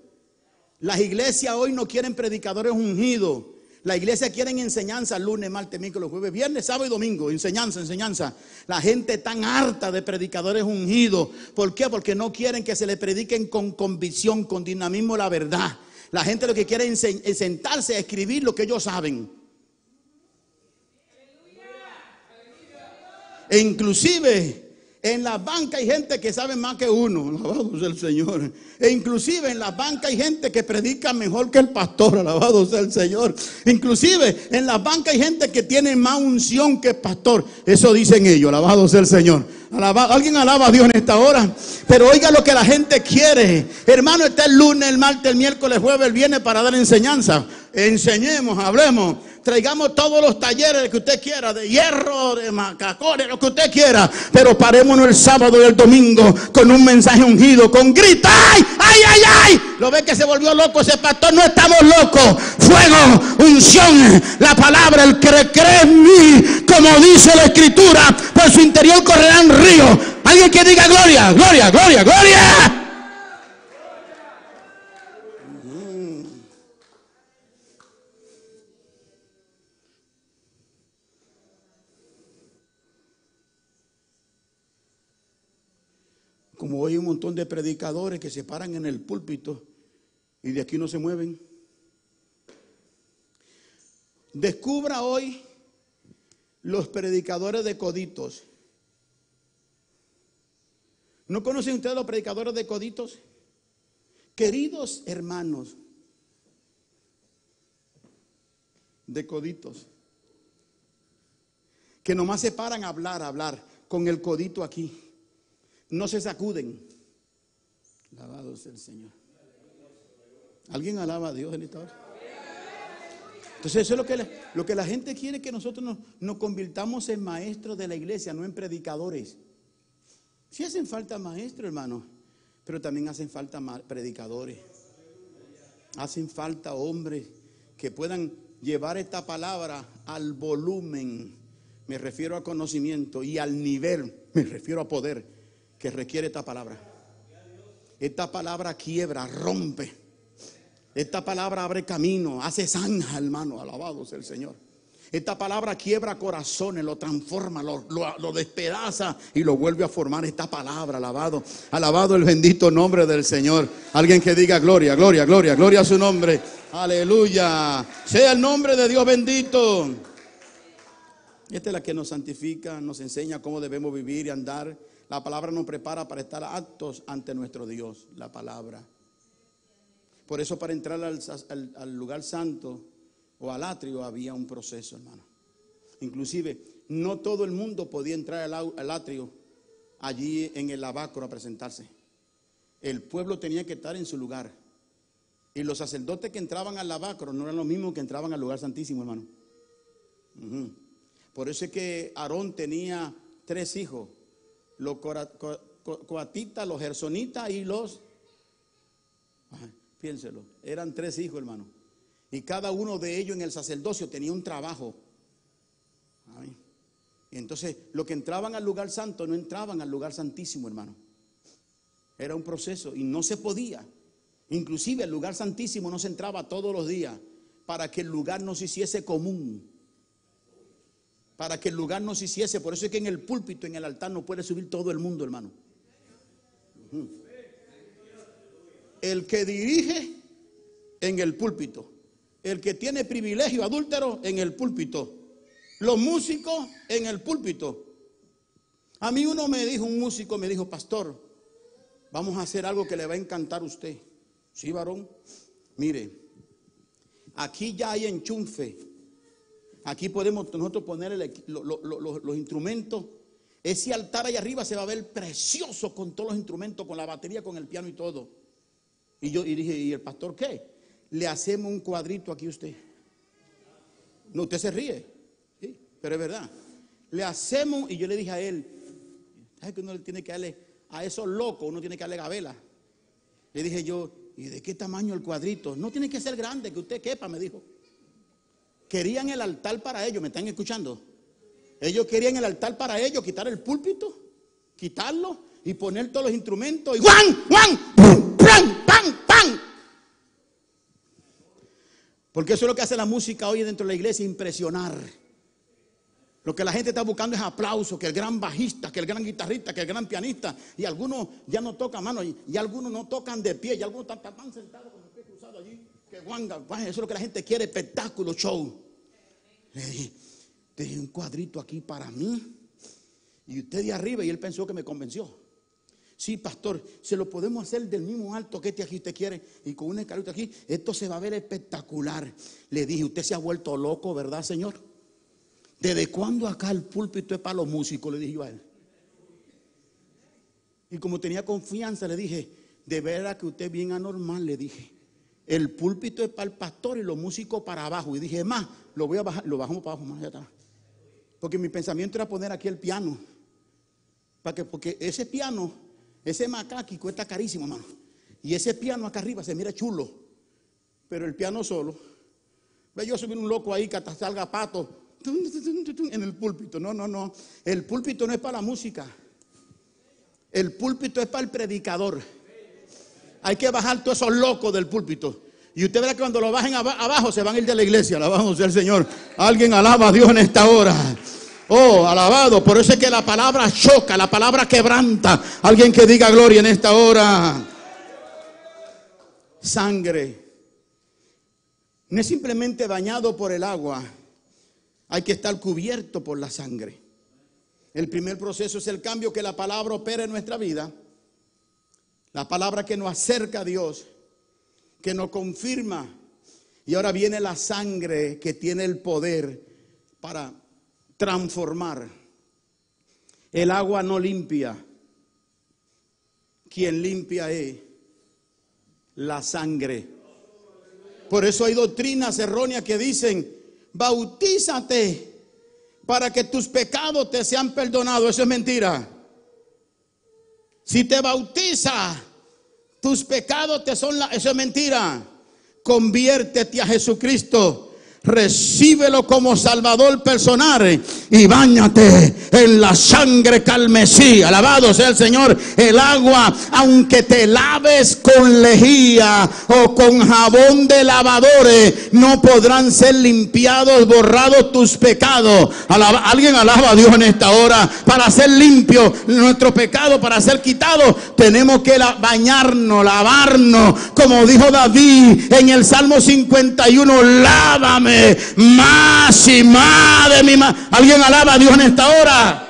Las iglesias hoy no quieren predicadores ungidos. La iglesia quieren enseñanza lunes, martes, miércoles, jueves, viernes, sábado y domingo. Enseñanza, enseñanza. La gente tan harta de predicadores ungidos. ¿Por qué? Porque no quieren que se le prediquen con convicción, con dinamismo la verdad. La gente lo que quiere es sentarse a escribir lo que ellos saben. E inclusive en las bancas hay gente que sabe más que uno, alabado sea el Señor. E inclusive en las bancas hay gente que predica mejor que el pastor, alabado sea el Señor. Inclusive en las bancas hay gente que tiene más unción que el pastor. Eso dicen ellos, alabado sea el Señor. Alguien alaba a Dios en esta hora. Pero oiga lo que la gente quiere. Hermano, está el lunes, el martes, el miércoles, el jueves, el viernes para dar enseñanza. Enseñemos, hablemos. traigamos todos los talleres que usted quiera, de hierro, de macacones, lo que usted quiera. Pero parémonos el sábado y el domingo con un mensaje ungido, con grita, ¡ay, ay, ay, ay! Lo ve que se volvió loco ese pastor, no estamos locos. Fuego, unción, la palabra, el que cree en mí, como dice la escritura, por su interior correrán Alguien que diga gloria, gloria, gloria, gloria. Como hay un montón de predicadores que se paran en el púlpito y de aquí no se mueven. Descubra hoy los predicadores de coditos. ¿No conocen ustedes los predicadores de coditos? Queridos hermanos de coditos, que nomás se paran a hablar, a hablar, con el codito aquí no se sacuden. Alabado sea el Señor. ¿Alguien alaba a Dios en esta hora? Entonces eso es lo que la, lo que la gente quiere que nosotros nos, nos convirtamos en maestros de la iglesia, no en predicadores. Sí hacen falta maestros, hermano, pero también hacen falta predicadores. Hacen falta hombres que puedan llevar esta palabra al volumen, me refiero a conocimiento, y al nivel, me refiero a poder que requiere esta palabra. Esta palabra quiebra, rompe. Esta palabra abre camino, hace zanja, hermano. Alabado sea el Señor. Esta palabra quiebra corazones, lo transforma, lo, despedaza y lo vuelve a formar. Esta palabra, alabado, alabado el bendito nombre del Señor. Alguien que diga gloria, gloria, gloria, gloria a su nombre. Aleluya. Sea el nombre de Dios bendito. Esta es la que nos santifica, nos enseña cómo debemos vivir y andar la palabra nos prepara para estar actos ante nuestro Dios, la palabra. Por eso para entrar al, lugar santo o al atrio había un proceso, hermano. Inclusive, no todo el mundo podía entrar al, atrio allí en el lavacro a presentarse. El pueblo tenía que estar en su lugar. Y los sacerdotes que entraban al lavacro no eran los mismos que entraban al lugar santísimo, hermano. Por eso es que Aarón tenía tres hijos los coatitas, los gersonitas y los... piénselo, eran tres hijos, hermano. Y cada uno de ellos en el sacerdocio tenía un trabajo. Y entonces, los que entraban al lugar santo no entraban al lugar santísimo, hermano. Era un proceso y no se podía. Inclusive el lugar santísimo no se entraba todos los días para que el lugar no se hiciese común para que el lugar no se hiciese. Por eso es que en el púlpito, en el altar, no puede subir todo el mundo, hermano. El que dirige en el púlpito. El que tiene privilegio adúltero en el púlpito. Los músicos en el púlpito. A mí uno me dijo, un músico me dijo, pastor, vamos a hacer algo que le va a encantar a usted. Sí, varón. Mire, aquí ya hay enchufe Aquí podemos nosotros poner los instrumentos. Ese altar ahí arriba se va a ver precioso con todos los instrumentos, con la batería, con el piano y todo. Y yo dije, ¿y el pastor qué? Le hacemos un cuadrito aquí a usted. No, usted se ríe, ¿sí? pero es verdad. Le hacemos, y yo le dije a él, ¿sabes que uno tiene que darle a esos locos, uno tiene que darle gabela? Le dije yo, ¿y de qué tamaño el cuadrito? No tiene que ser grande, que usted quepa, me dijo. Querían el altar para ellos, ¿me están escuchando? Ellos querían el altar para ellos, quitar el púlpito, quitarlo y poner todos los instrumentos y ¡guan! ¡guan! ¡pam! ¡pam! ¡pam! Porque eso es lo que hace la música hoy dentro de la iglesia, impresionar. Lo que la gente está buscando es aplauso, que el gran bajista, que el gran guitarrista, que el gran pianista. Y algunos ya no tocan mano, y, algunos no tocan de pie, y algunos están, están sentados con el pie cruzado allí. Que guanga, eso es lo que la gente quiere, espectáculo, show. Le dije, un cuadrito aquí para mí. Y usted de arriba, y él pensó que me convenció. Sí, pastor, se lo podemos hacer del mismo alto que este aquí usted quiere. Y con un escalito aquí, esto se va a ver espectacular. Le dije, usted se ha vuelto loco, ¿verdad, Señor? ¿Desde cuándo acá el púlpito es para los músicos? Le dije yo a él. Y como tenía confianza, le dije, de verdad que usted es bien anormal, le dije. el púlpito es para el pastor y los músicos para abajo. Y dije, más, lo voy a bajar, lo bajamos para abajo, más allá atrás. Porque mi pensamiento era poner aquí el piano. Para que, porque ese piano, ese macaqui cuesta carísimo, hermano. Y ese piano acá arriba se mira chulo. Pero el piano solo. Ve yo subir un loco ahí que hasta salga pato en el púlpito. No, no, no. El púlpito no es para la música. El púlpito es para el predicador. Hay que bajar todos esos locos del púlpito. Y usted verá que cuando lo bajen aba- abajo se van a ir de la iglesia. Alabado sea el Señor. Alguien alaba a Dios en esta hora. Oh, alabado. Por eso es que la palabra choca, la palabra quebranta. Alguien que diga gloria en esta hora. Sangre. No es simplemente bañado por el agua. Hay que estar cubierto por la sangre. El primer proceso es el cambio que la palabra opera en nuestra vida. La palabra que nos acerca a Dios, que nos confirma. Y ahora viene la sangre que tiene el poder para transformar. El agua no limpia. Quien limpia es la sangre. Por eso hay doctrinas erróneas que dicen, bautízate para que tus pecados te sean perdonados. Eso es mentira. Si te bautiza, tus pecados te son la... Eso es mentira. Conviértete a Jesucristo. Recíbelo como Salvador personal y báñate en la sangre calmesí. Alabado sea el Señor. El agua, aunque te laves con lejía o con jabón de lavadores, no podrán ser limpiados, borrados tus pecados. Alguien alaba a Dios en esta hora. Para ser limpio nuestro pecado, para ser quitado, tenemos que bañarnos, lavarnos. Como dijo David en el Salmo 51, lávame más y más de mi ma-". Alguien alaba a Dios en esta hora.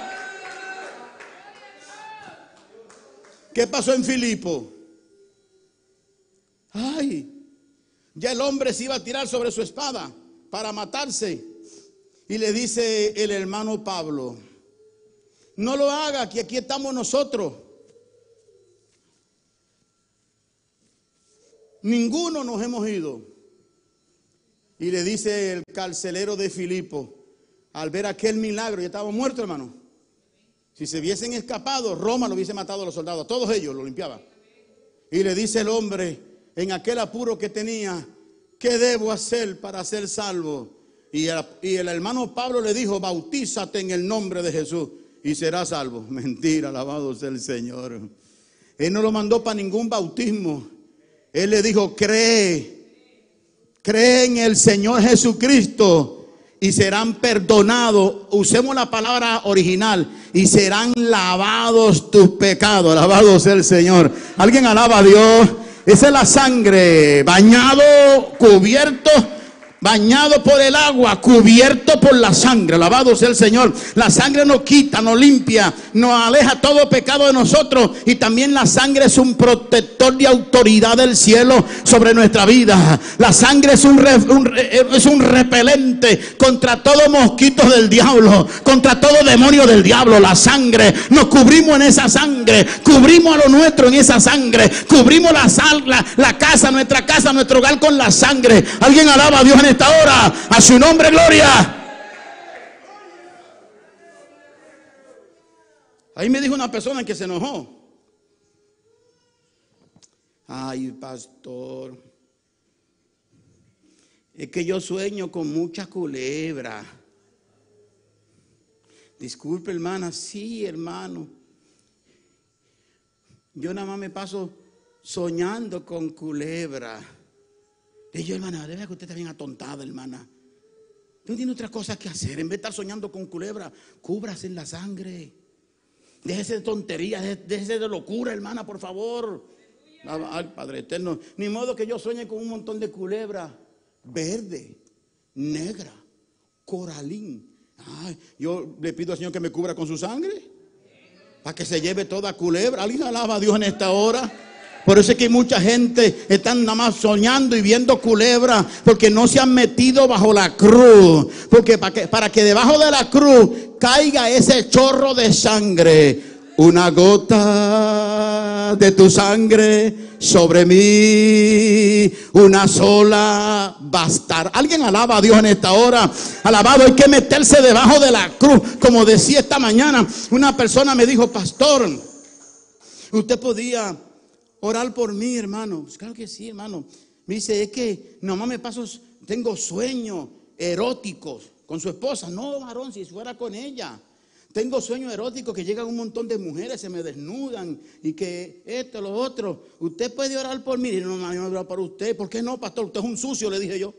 ¿Qué pasó en Filipo? Ay, ya el hombre se iba a tirar sobre su espada para matarse. Y le dice el hermano Pablo, no lo haga, que aquí estamos nosotros. Ninguno nos hemos ido. Y le dice el carcelero de Filipo, al ver aquel milagro, ya estaba muerto hermano. Si se hubiesen escapado, Roma lo hubiese matado a los soldados, todos ellos lo limpiaban. Y le dice el hombre, en aquel apuro que tenía, ¿qué debo hacer para ser salvo? Y el, y el hermano Pablo le dijo, bautízate en el nombre de Jesús y serás salvo. Mentira, alabado sea el Señor. Él no lo mandó para ningún bautismo. Él le dijo, cree, cree en el Señor Jesucristo y serán perdonados. Usemos la palabra original y serán lavados tus pecados. Alabado el Señor. Alguien alaba a Dios. Esa es la sangre, bañado, cubierto. Bañado por el agua, cubierto por la sangre. Alabado sea el Señor. La sangre nos quita, nos limpia, nos aleja todo pecado de nosotros. Y también la sangre es un protector de autoridad del cielo sobre nuestra vida. La sangre es un, es un repelente contra todo mosquito del diablo, contra todo demonio del diablo. La sangre, nos cubrimos en esa sangre, cubrimos a lo nuestro en esa sangre, cubrimos la, sal- la, la casa, nuestra casa, nuestro hogar con la sangre. Alguien alaba a Dios en esta hora, a su nombre, gloria. Ahí me dijo una persona que se enojó. Ay, pastor. Es que yo sueño con mucha culebra. Disculpe, hermana. Sí, hermano. Yo nada más me paso soñando con culebra. Y yo, hermana, de que usted está bien atontada, hermana. Tú tienes otras cosas que hacer. En vez de estar soñando con culebra, cúbrase en la sangre. Déjese de tonterías, dé- déjese de locura, hermana, por favor. Ay, Padre eterno. Ni modo que yo sueñe con un montón de culebra verde, negra, coralín. Ay, yo le pido al Señor que me cubra con su sangre. Para que se lleve toda culebra. Alguien alaba a Dios en esta hora. Por eso es que mucha gente están nada más soñando y viendo culebra porque no se han metido bajo la cruz. Porque para que, para que debajo de la cruz caiga ese chorro de sangre, una gota de tu sangre sobre mí, una sola bastar. Alguien alaba a Dios en esta hora. Alabado, hay que meterse debajo de la cruz. Como decía esta mañana, una persona me dijo, pastor, usted podía orar por mí, hermano. Pues claro que sí, hermano. Me dice, es que nomás me paso, tengo sueños eróticos con su esposa. No, varón, si fuera con ella. Tengo sueños eróticos que llegan un montón de mujeres, se me desnudan y que esto, lo otro. Usted puede orar por mí. Y no, no, no por usted. ¿Por qué no, pastor? Usted es un sucio, le dije yo.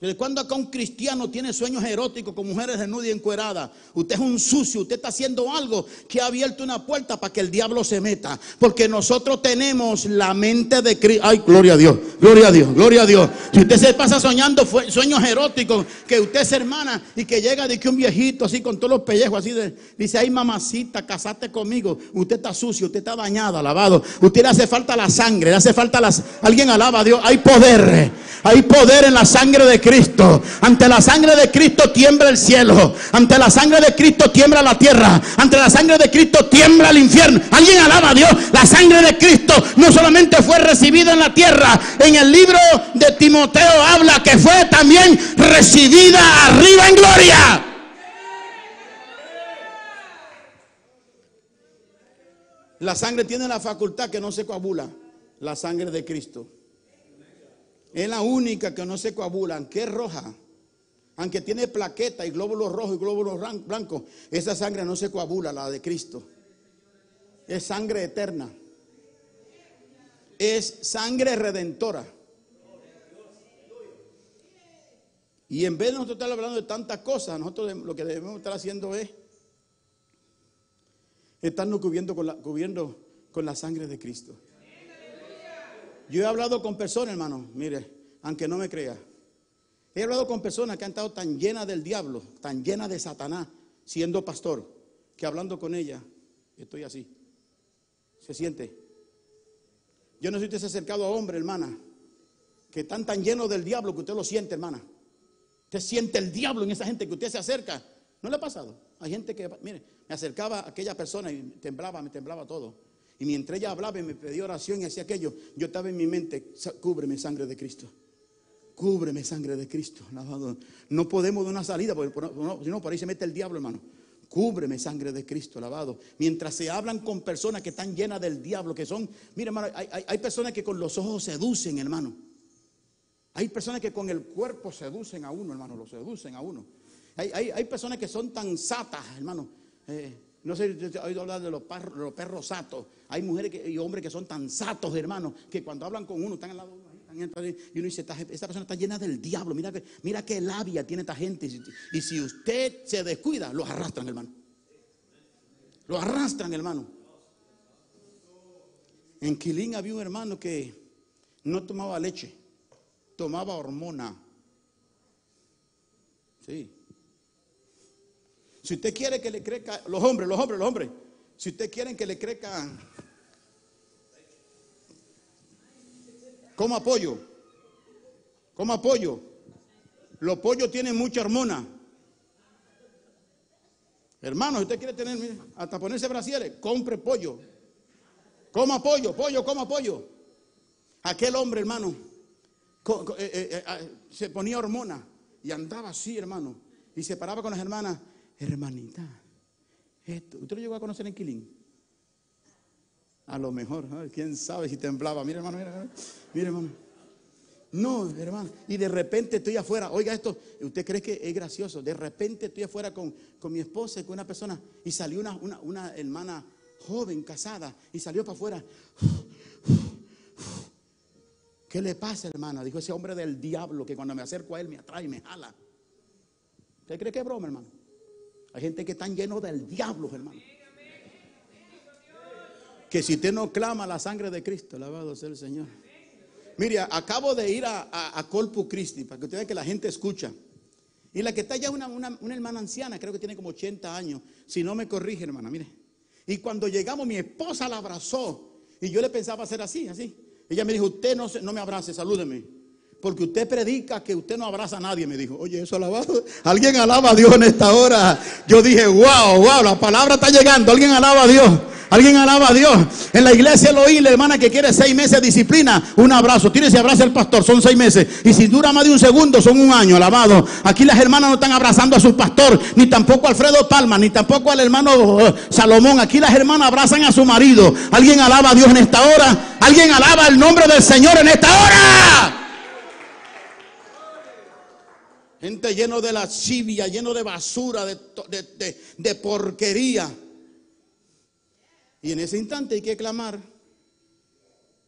¿Desde cuándo acá un cristiano tiene sueños eróticos con mujeres desnudas y encueradas? Usted es un sucio, usted está haciendo algo que ha abierto una puerta para que el diablo se meta. Porque nosotros tenemos la mente de Cristo. Ay, gloria a Dios, gloria a Dios, gloria a Dios. Si usted se pasa soñando sueños eróticos, que usted es hermana y que llega de que un viejito así con todos los pellejos así de, dice, ay mamacita, casaste conmigo. Usted está sucio, usted está dañado, alabado. Usted le hace falta la sangre, le hace falta las... Alguien alaba a Dios, hay poder. Hay poder en la sangre de Cristo. Ante la sangre de Cristo tiembla el cielo. Ante la sangre de Cristo tiembla la tierra. Ante la sangre de Cristo tiembla el infierno. Alguien alaba a Dios. La sangre de Cristo no solamente fue recibida en la tierra. En el libro de Timoteo habla que fue también recibida arriba en gloria. La sangre tiene la facultad que no se coagula. La sangre de Cristo. Es la única que no se coagula, aunque es roja, aunque tiene plaqueta y glóbulos rojos y glóbulos blancos, esa sangre no se coagula, la de Cristo. Es sangre eterna. Es sangre redentora. Y en vez de nosotros estar hablando de tantas cosas, nosotros lo que debemos estar haciendo es estarnos cubriendo con la sangre de Cristo. Yo he hablado con personas, hermano, mire, aunque no me crea. He hablado con personas que han estado tan llenas del diablo, tan llenas de Satanás, siendo pastor, que hablando con ella, estoy así. Se siente. Yo no sé si usted se ha acercado a hombres, hermana, que están tan llenos del diablo que usted lo siente, hermana. Usted siente el diablo en esa gente que usted se acerca. ¿No le ha pasado? Hay gente que, mire, me acercaba a aquella persona y temblaba, me temblaba todo. Y mientras ella hablaba y me pedía oración y hacía aquello, yo estaba en mi mente, "Sa- cúbreme sangre de Cristo. Cúbreme sangre de Cristo. alabado. No podemos de una salida, porque si no, por ahí se mete el diablo, hermano. Cúbreme sangre de Cristo, alabado. Mientras se hablan con personas que están llenas del diablo, que son, mire, hermano, hay, hay- hay personas que con los ojos seducen, hermano. Hay personas que con el cuerpo seducen a uno, hermano, lo seducen a uno. Hay- hay personas que son tan satas, hermano. Eh, no sé si usted ha oído hablar de los, perros satos. Hay mujeres y hombres que son tan satos, hermano, que cuando hablan con uno, están al lado de uno y uno dice, esta, persona está llena del diablo. Mira, mira qué labia tiene esta gente. Y si- Y si usted se descuida, los arrastran, hermano. Los arrastran, hermano. En Quilín había un hermano que no tomaba leche tomaba hormona. Sí. Si usted quiere que le crezca, los hombres, los hombres, los hombres, si usted quieren que le crezca, como apoyo, como apoyo. Los pollos tienen mucha hormona. Hermano, si usted quiere tener, hasta ponerse brasieres, compre pollo. Coma pollo, pollo, coma pollo. Aquel hombre, hermano, eh, eh, eh, ah, se ponía hormona y andaba así, hermano. Y se paraba con las hermanas. Hermanita, esto, ¿usted lo llegó a conocer en Quilín? A lo mejor, quién sabe si temblaba. Mira, hermano, mira, mira, hermano. No, hermano. Y de repente estoy afuera. Oiga esto, ¿usted cree que es gracioso? De repente estoy afuera con, con mi esposa y con una persona. Y salió una, una, una hermana joven, casada. Y salió para afuera. ¿Qué le pasa, hermana? Dijo ese hombre del diablo que cuando me acerco a él me atrae y me jala. ¿Usted cree que es broma, hermano? Hay gente que están llenos del diablo, hermano. Que si usted no clama la sangre de Cristo, alabado sea el Señor. Mire, acabo de ir a, a, a Christi para que usted vea que la gente escucha. Y la que está allá una, una, hermana anciana, creo que tiene como 80 años. Si no me corrige, hermana, mire. Y cuando llegamos, mi esposa la abrazó. Y yo le pensaba hacer así, así. Ella me dijo, usted no, no me abrace, salúdeme. Porque usted predica que usted no abraza a nadie, me dijo. Oye, eso alabado. Alguien alaba a Dios en esta hora. Yo dije, wow, wow, la palabra está llegando. Alguien alaba a Dios. Alguien alaba a Dios. En la iglesia lo oí, la hermana que quiere seis meses de disciplina, un abrazo. Tiene ese abrazo el pastor, son seis meses. Y si dura más de un segundo, son un año, alabado. Aquí las hermanas no están abrazando a su pastor, ni tampoco a Alfredo Palma, ni tampoco al hermano eh, Salomón. Aquí las hermanas abrazan a su marido. Alguien alaba a Dios en esta hora. Alguien alaba el nombre del Señor en esta hora. Gente lleno de lascivia, lleno de basura, de, de porquería. Y en ese instante hay que clamar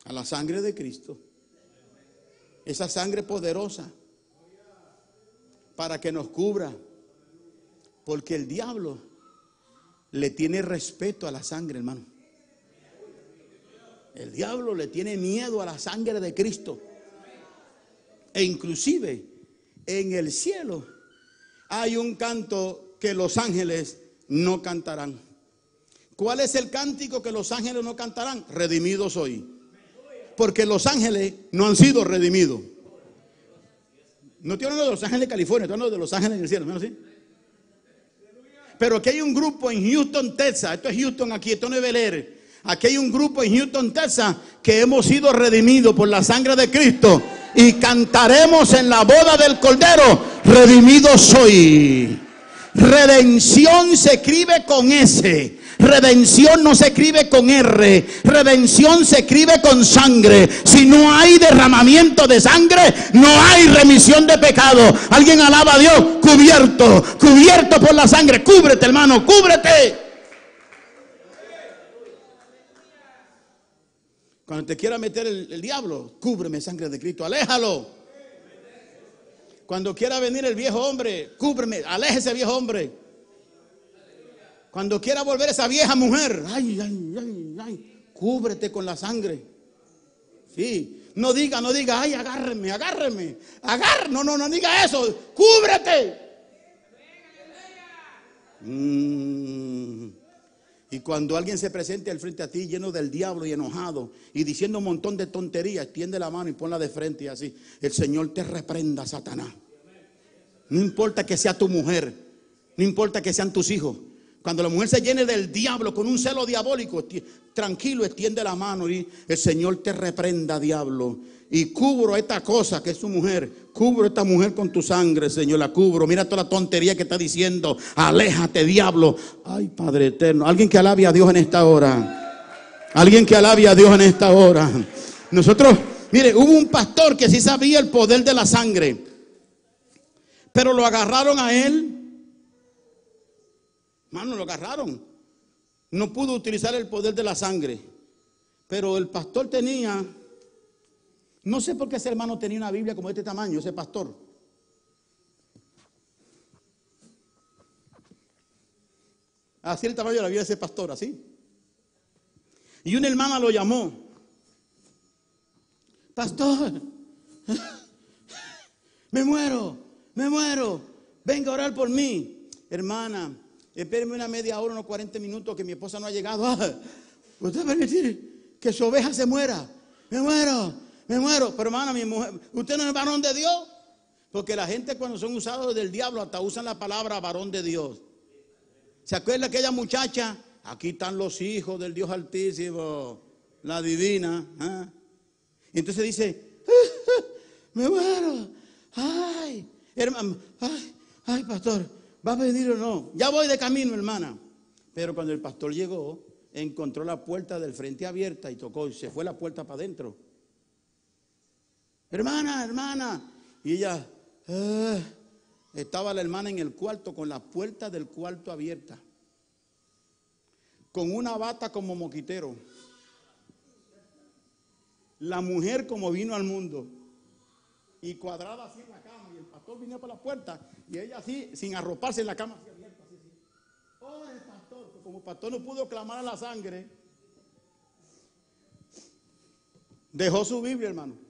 a la sangre de Cristo. Esa sangre poderosa para que nos cubra. Porque el diablo le tiene respeto a la sangre, hermano. El diablo le tiene miedo a la sangre de Cristo. E inclusive en el cielo hay un canto que los ángeles no cantarán. ¿Cuál es el cántico que los ángeles no cantarán? Redimido soy. Porque los ángeles no han sido redimidos. No estoy hablando de los ángeles de California, estoy hablando de los ángeles en el cielo, ¿no es así? Pero aquí hay un grupo en Houston, Texas. Esto es Houston aquí, esto no es Bel Air. Aquí hay un grupo en Houston, Texas, que hemos sido redimidos por la sangre de Cristo. Y cantaremos en la boda del Cordero, redimido soy. Redención se escribe con S. Redención no se escribe con R. Redención se escribe con sangre. Si no hay derramamiento de sangre, no hay remisión de pecado. Alguien alaba a Dios. Cubierto, cubierto por la sangre. Cúbrete, hermano, cúbrete. Cuando te quiera meter el, diablo, cúbreme sangre de Cristo, aléjalo. Cuando quiera venir el viejo hombre, cúbreme, aléjese viejo hombre. Cuando quiera volver esa vieja mujer, ay, ay, ay, ay, cúbrete con la sangre. Sí, no diga, no diga, ay, agárreme, agárreme, agárreme, no, no, no diga eso, cúbrete. Mm. Y cuando alguien se presente al frente a ti lleno del diablo y enojado y diciendo un montón de tonterías, extiende la mano y ponla de frente y así. El Señor te reprenda, Satanás. No importa que sea tu mujer, no importa que sean tus hijos. Cuando la mujer se llene del diablo con un celo diabólico, tranquilo, extiende la mano y el Señor te reprenda, diablo. Y cubro esta cosa que es su mujer. Cubro esta mujer con tu sangre, Señor. La cubro. Mira toda la tontería que está diciendo. Aléjate, diablo. Ay, Padre eterno. Alguien que alabe a Dios en esta hora. Alguien que alabe a Dios en esta hora. Nosotros, mire, hubo un pastor que sí sabía el poder de la sangre. Pero lo agarraron a él. Mano, lo agarraron. No pudo utilizar el poder de la sangre. Pero el pastor tenía, no sé por qué ese hermano tenía una Biblia como de este tamaño, ese pastor. Así el tamaño de la Biblia de ese pastor, así. Y una hermana lo llamó. Pastor, me muero, me muero. Venga a orar por mí. Hermana, espéreme una media hora, unos 40 minutos que mi esposa no ha llegado. Ah, ¿Usted permitir que su oveja se muera? Me muero, me muero. Pero hermana, mi mujer, ¿usted no es varón de Dios? Porque la gente cuando son usados del diablo hasta usan la palabra varón de Dios. ¿Se acuerda aquella muchacha? Aquí están los hijos del Dios Altísimo, la divina. ¿ah? Y entonces dice, me muero. Ay, hermano, ay, ay, pastor, ¿va a venir o no? Ya voy de camino, hermana. Pero cuando el pastor llegó, encontró la puerta del frente abierta y tocó y se fue la puerta para adentro. Hermana, hermana. Y ella, "Ah". estaba la hermana en el cuarto con la puerta del cuarto abierta. Con una bata como moquitero. La mujer como vino al mundo. Y cuadrada así en la cama. Y el pastor vino por la puerta. Y ella así, sin arroparse en la cama. Oh, el pastor. Como el pastor no pudo clamar a la sangre. Dejó su Biblia, hermano.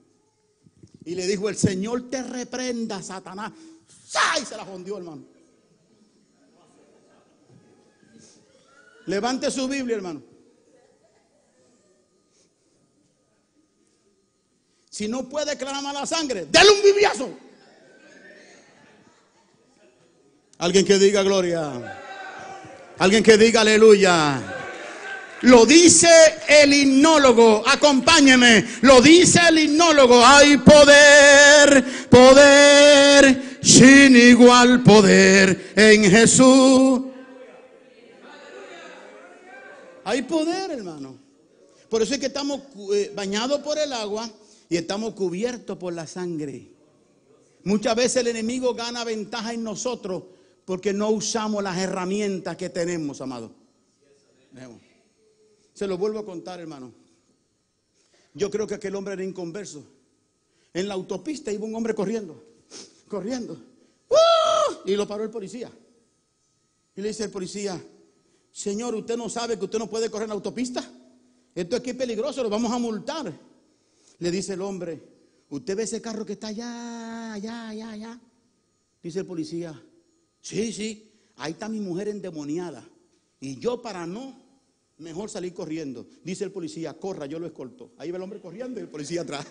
Y le dijo, el Señor te reprenda, Satanás. ¡Ay! Se la fondió, hermano. Levante su Biblia, hermano. Si no puede clamar la sangre, dale un bibliazo. Alguien que diga gloria. Alguien que diga aleluya. Lo dice el himnólogo, acompáñeme, lo dice el himnólogo, hay poder, poder, sin igual poder en Jesús. Hay poder, hermano. Por eso es que estamos eh, bañados por el agua y estamos cubiertos por la sangre. Muchas veces el enemigo gana ventaja en nosotros porque no usamos las herramientas que tenemos, amado. Se lo vuelvo a contar, hermano. Yo creo que aquel hombre era inconverso. En la autopista iba un hombre corriendo, corriendo. ¡Uh! Y lo paró el policía. Y le dice el policía, Señor, ¿usted no sabe que usted no puede correr en la autopista? Esto aquí es peligroso, lo vamos a multar. Le dice el hombre, ¿usted ve ese carro que está allá, allá, allá, allá? Dice el policía, sí, sí, ahí está mi mujer endemoniada. Y yo para no Mejor salir corriendo. Dice el policía, corra, yo lo escolto. Ahí va el hombre corriendo y el policía atrás.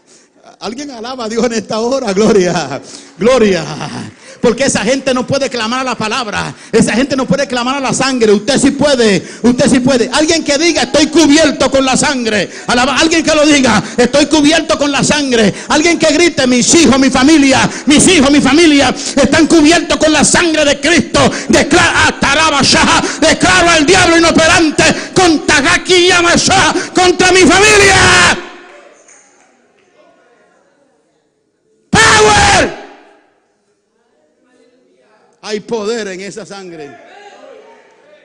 Alguien alaba a Dios en esta hora, gloria, gloria. Porque esa gente no puede clamar a la palabra. Esa gente no puede clamar a la sangre. Usted sí puede, usted sí puede. Alguien que diga, estoy cubierto con la sangre. Alguien que lo diga, estoy cubierto con la sangre. Alguien que grite, mis hijos, mi familia, mis hijos, mi familia, están cubiertos con la sangre de Cristo. Declara, declaro al diablo inoperante con contra mi familia. Power. Hay poder en esa sangre.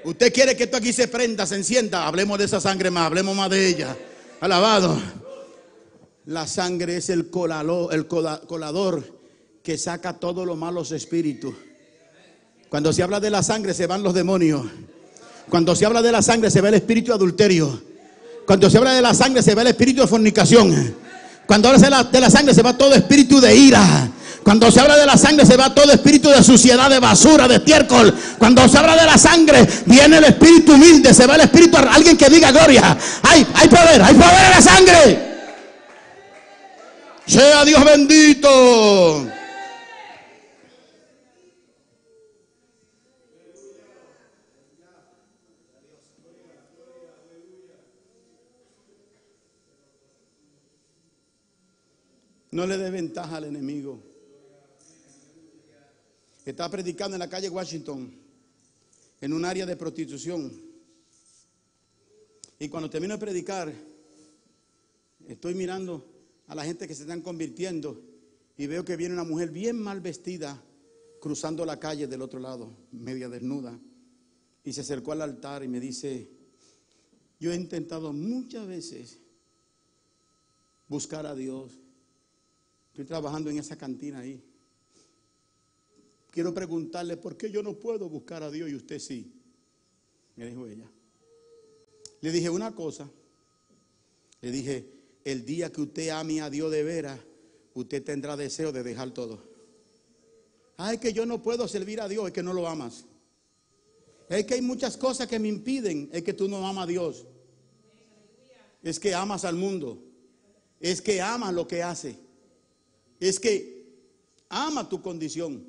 Usted quiere que esto aquí se prenda, se encienda. Hablemos de esa sangre más, hablemos más de ella. Alabado. La sangre es el, el colador que saca todos los malos espíritus. Cuando se habla de la sangre se van los demonios. Cuando se habla de la sangre se ve el espíritu de adulterio. Cuando se habla de la sangre se ve el espíritu de fornicación. Cuando habla de la, sangre se va todo espíritu de ira. Cuando se habla de la sangre se va todo espíritu de suciedad, de basura, de estiércol. Cuando se habla de la sangre viene el espíritu humilde, se va el espíritu alguien que diga gloria. Hay, hay poder, hay poder en la sangre. Sea Dios bendito. No le dé ventaja al enemigo. Estaba predicando en la calle Washington, en un área de prostitución. Y cuando termino de predicar, estoy mirando a la gente que se están convirtiendo y veo que viene una mujer bien mal vestida cruzando la calle del otro lado, media desnuda. Y se acercó al altar y me dice, yo he intentado muchas veces buscar a Dios, Estoy trabajando en esa cantina ahí. Quiero preguntarle por qué yo no puedo buscar a Dios y usted sí. Me dijo ella. Le dije una cosa. Le dije, el día que usted ame a Dios de veras, usted tendrá deseo de dejar todo. Ay, que yo no puedo servir a Dios, es que no lo amas. Es que hay muchas cosas que me impiden, es que tú no amas a Dios. Es que amas al mundo. Es que amas lo que hace es que ama tu condición.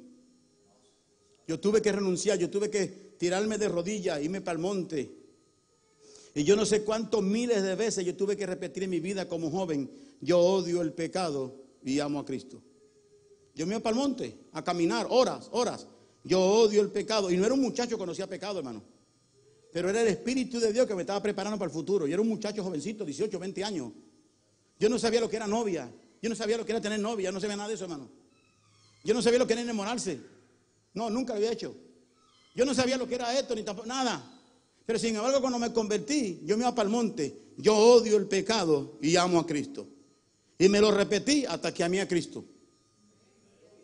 Yo tuve que renunciar, yo tuve que tirarme de rodillas, irme para el monte. Y yo no sé cuántos miles de veces yo tuve que repetir en mi vida como joven, yo odio el pecado y amo a Cristo. Yo me iba para el monte a caminar horas, horas. Yo odio el pecado. Y no era un muchacho que conocía pecado, hermano. Pero era el Espíritu de Dios que me estaba preparando para el futuro. Yo era un muchacho jovencito, 18, 20 años. Yo no sabía lo que era novia. Yo no sabía lo que era tener novia, no sabía nada de eso, hermano. Yo no sabía lo que era enamorarse. No, nunca lo había hecho. Yo no sabía lo que era esto, ni tampoco, nada. Pero sin embargo, cuando me convertí, yo me iba para el monte. Yo odio el pecado y amo a Cristo. Y me lo repetí hasta que amé a Cristo.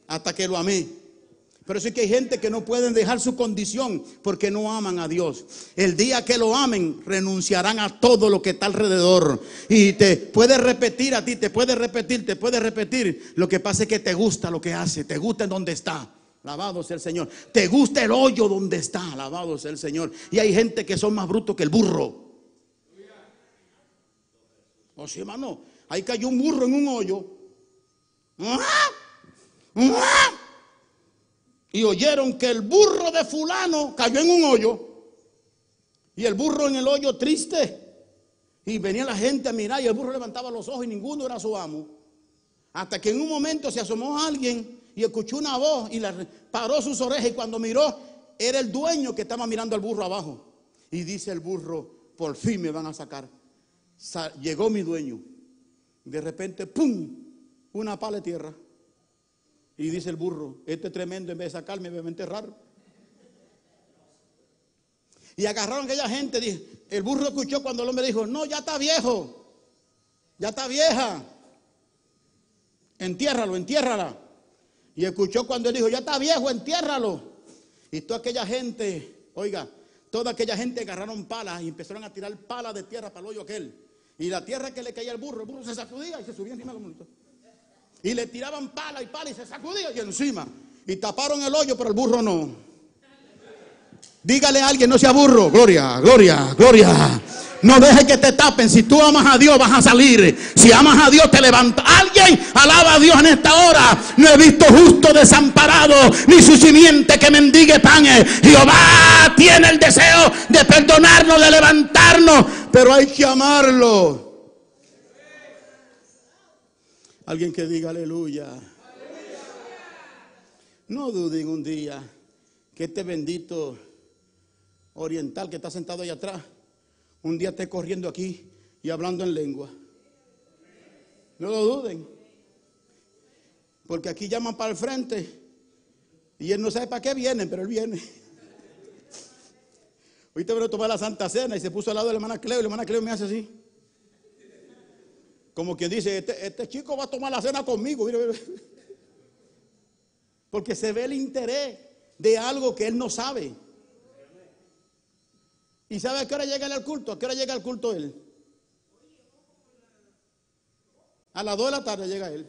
Hasta que lo amé. Pero sí que hay gente que no pueden dejar su condición porque no aman a Dios. El día que lo amen, renunciarán a todo lo que está alrededor. Y te puede repetir a ti, te puede repetir, te puede repetir. Lo que pasa es que te gusta lo que hace, te gusta en donde está. Alabado sea el Señor. Te gusta el hoyo donde está. Alabado sea el Señor. Y hay gente que son más brutos que el burro. O sí, hermano. Ahí cayó un burro en un hoyo Y oyeron que el burro de fulano cayó en un hoyo. Y el burro en el hoyo triste. Y venía la gente a mirar y el burro levantaba los ojos y ninguno era su amo. Hasta que en un momento se asomó alguien y escuchó una voz y le paró sus orejas y cuando miró era el dueño que estaba mirando al burro abajo. Y dice el burro, por fin me van a sacar. llegó mi dueño. De repente, ¡pum! Una pala de tierra. Y dice el burro, este tremendo en vez de sacarme me va a enterrar. Y agarraron a aquella gente. El burro escuchó cuando el hombre dijo, no, ya está viejo. Ya está vieja. Entiérralo, entiérrala. Y escuchó cuando él dijo, ya está viejo, entiérralo. Y toda aquella gente, oiga, toda aquella gente agarraron palas y empezaron a tirar palas de tierra para el hoyo aquel. Y la tierra que le caía al burro, el burro se sacudía y se subía encima como Y le tiraban pala y pala y se sacudía y encima. Y taparon el hoyo, pero el burro no. Dígale a alguien, no sea burro. Gloria, gloria, gloria. No deje que te tapen. Si tú amas a Dios, vas a salir. Si amas a Dios, te levanta. Alguien alaba a Dios en esta hora. No he visto justo desamparado, ni su simiente que mendigue pan. Jehová tiene el deseo de perdonarnos, de levantarnos. Pero hay que amarlo. Alguien que diga aleluya. No duden un día que este bendito oriental que está sentado ahí atrás un día esté corriendo aquí y hablando en lengua. No lo duden. Porque aquí llaman para el frente y él no sabe para qué vienen, pero él viene. Ahorita voy a tomar la Santa Cena y se puso al lado de la hermana Cleo y la hermana Cleo me hace así. Como quien dice, este, este chico va a tomar la cena conmigo. Porque se ve el interés de algo que él no sabe. ¿Y sabe a qué hora llega al culto? ¿A qué hora llega al culto él? A las 2 de la tarde llega él.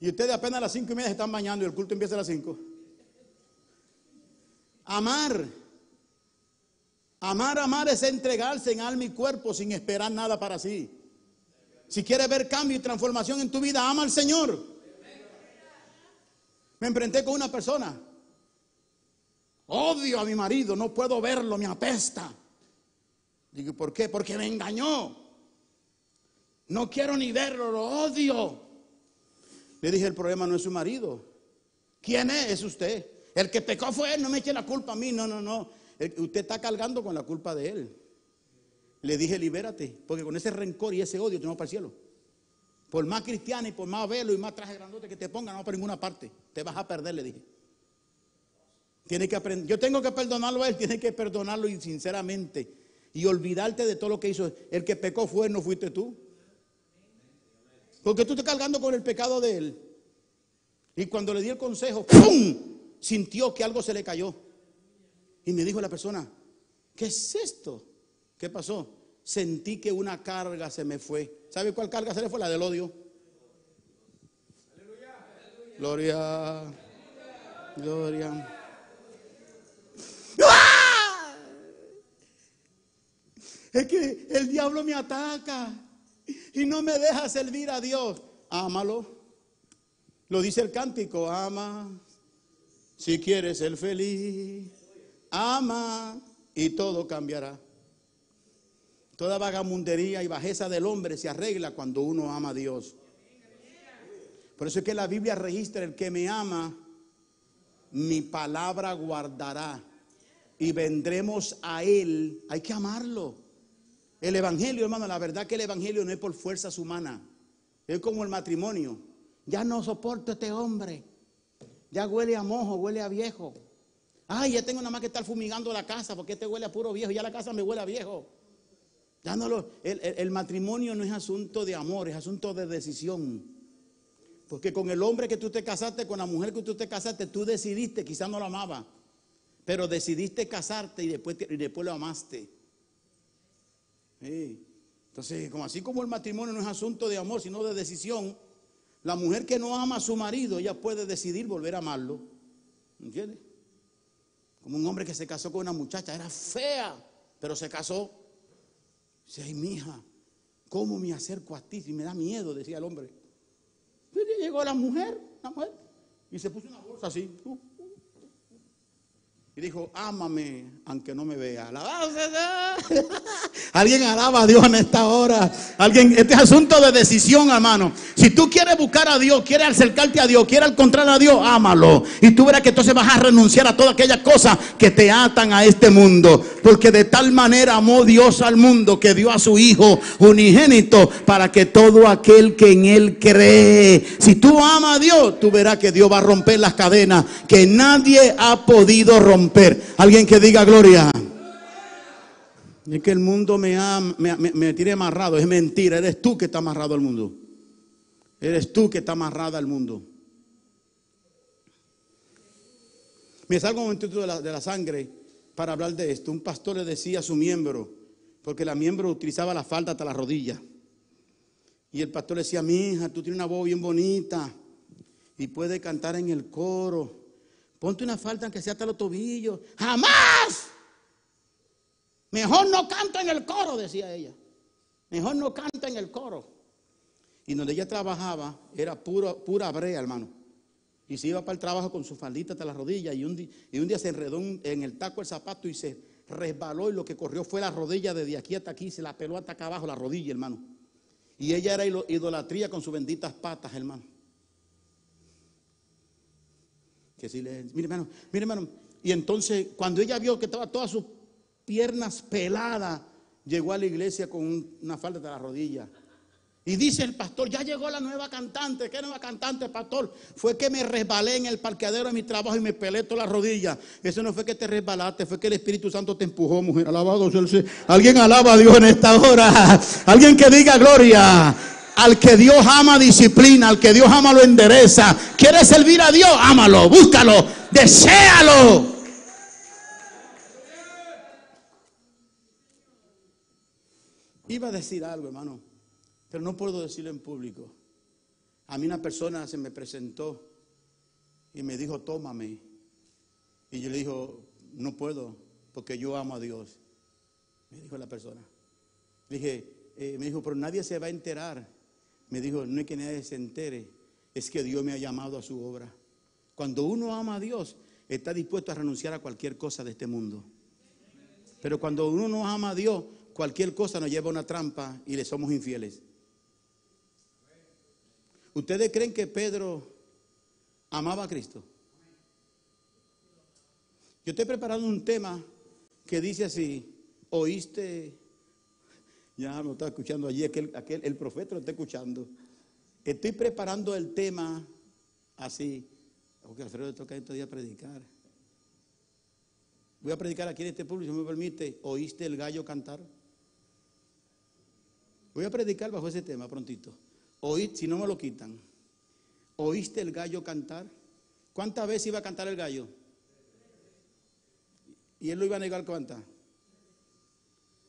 Y ustedes apenas a las 5 y media se están bañando y el culto empieza a las 5. Amar. Amar, amar es entregarse en alma y cuerpo sin esperar nada para sí. Si quieres ver cambio y transformación en tu vida, ama al Señor. Me enfrenté con una persona Odio a mi marido, no puedo verlo, me apesta. Digo, ¿por qué? Porque me engañó. No quiero ni verlo, lo odio. Le dije, el problema no es su marido. ¿Quién es? Es usted. El que pecó fue él, no me eche la culpa a mí. No, no, no. usted está cargando con la culpa de él. Le dije, libérate, porque con ese rencor y ese odio te vas para el cielo. Por más cristiano y por más velo y más traje grandote que te pongan, no para ninguna parte. Te vas a perder, le dije. Tiene que aprender. Yo tengo que perdonarlo a él, tiene que perdonarlo y sinceramente. Y olvidarte de todo lo que hizo. El que pecó fue no fuiste tú. Porque tú estás cargando con el pecado de él. Y cuando le di el consejo, ¡pum! Sintió que algo se le cayó. Y me dijo la persona, ¿qué es esto? ¿Qué pasó? Sentí que una carga se me fue. ¿Sabe cuál carga se le fue? La del odio. Gloria. Gloria. ¡Ah! Es que el diablo me ataca y no me deja servir a Dios. Ámalo. Lo dice el cántico, ama si quieres ser feliz. Ama y todo cambiará. Toda vagamundería y bajeza del hombre se arregla cuando uno ama a Dios. Por eso es que la Biblia registra el que me ama, mi palabra guardará y vendremos a Él, hay que amarlo. El Evangelio, hermano, la verdad que el Evangelio no es por fuerzas humanas. Es como el matrimonio. Ya no soporto a este hombre. Ya huele a mojo, huele a viejo. Ay, ya tengo nada más que estar fumigando la casa porque este huele a puro viejo. Ya la casa me huele a viejo. Ya no lo, el, el matrimonio no es asunto de amor, es asunto de decisión. Porque con el hombre que tú te casaste, con la mujer que tú te casaste, tú decidiste, quizás no lo amaba. Pero decidiste casarte y después, y después lo amaste. Entonces, como así como el matrimonio no es asunto de amor, sino de decisión, la mujer que no ama a su marido, ella puede decidir volver a amarlo. ¿Entiendes? Como un hombre que se casó con una muchacha, era fea, pero se casó. Dice, ay, mija, ¿cómo me acerco a ti? Si me da miedo, decía el hombre. llegó la mujer, la mujer, y se puso una bolsa así. Y dijo, ámame aunque no me vea. Alguien alaba a Dios en esta hora. Alguien, este es asunto de decisión, hermano. Si tú quieres buscar a Dios, quieres acercarte a Dios, quieres encontrar a Dios, ámalo. Y tú verás que entonces vas a renunciar a todas aquellas cosas que te atan a este mundo. Porque de tal manera amó Dios al mundo que dio a su Hijo unigénito para que todo aquel que en Él cree, si tú amas a Dios, tú verás que Dios va a romper las cadenas que nadie ha podido romper. Alguien que diga gloria. Es que el mundo me, ha, me, me- tiene amarrado. Es mentira. Eres tú que está amarrado al mundo. Eres tú que está amarrada al mundo. Me salgo un momentito de la, de la sangre para hablar de esto. Un pastor le decía a su miembro, porque la miembro utilizaba la falda hasta la rodilla. Y el pastor le decía, mi hija, tú tienes una voz bien bonita y puedes cantar en el coro. Ponte una falda que sea hasta los tobillos. ¡Jamás! Mejor no canta en el coro, decía ella. Mejor no canta en el coro. Y donde ella trabajaba era puro, pura brea, hermano. Y se iba para el trabajo con su faldita hasta la rodilla. Y un, día se enredó en el taco el zapato y se resbaló. Y lo que corrió fue la rodilla desde aquí hasta aquí. Se la peló hasta acá abajo, la rodilla, hermano. Y ella era idolatría con sus benditas patas, hermano. Mire hermano, mire hermano. Y entonces cuando ella vio que estaba todas sus piernas peladas, llegó a la iglesia con un- una falda de la rodilla. Y dice el pastor, ya llegó la nueva cantante. ¿Qué nueva cantante, pastor? Fue que me resbalé en el parqueadero de mi trabajo y me pelé toda la rodilla. Eso no fue que te resbalaste, fue que el Espíritu Santo te empujó, mujer. Alabado sea el Señor. Alguien alaba a Dios en esta hora. Alguien que diga gloria. Al que Dios ama disciplina, al que Dios ama lo endereza. ¿Quieres servir a Dios? Ámalo, búscalo, deséalo. Iba a decir algo, hermano, pero no puedo decirlo en público. A mí una persona se me presentó y me dijo, tómame. Y yo le dijo, no puedo, porque yo amo a Dios. Me dijo la persona. Le dije, eh, me dijo, pero nadie se va a enterar. Me dijo, no es que nadie se entere, es que Dios me ha llamado a su obra. Cuando uno ama a Dios, está dispuesto a renunciar a cualquier cosa de este mundo. Pero cuando uno no ama a Dios, cualquier cosa nos lleva a una trampa y le somos infieles. ¿Ustedes creen que Pedro amaba a Cristo? Yo estoy preparando un tema que dice así, oíste, ya me está escuchando allí, aquel, aquel, el profeta lo está escuchando. Estoy preparando el tema así, porque Alfredo le toca estos días predicar. Voy a predicar aquí en este público, si me permite, ¿oíste el gallo cantar? Voy a predicar bajo ese tema prontito. Oí, si no me lo quitan. ¿Oíste el gallo cantar? ¿Cuántas veces iba a cantar el gallo? Y él lo iba a negar cuántas.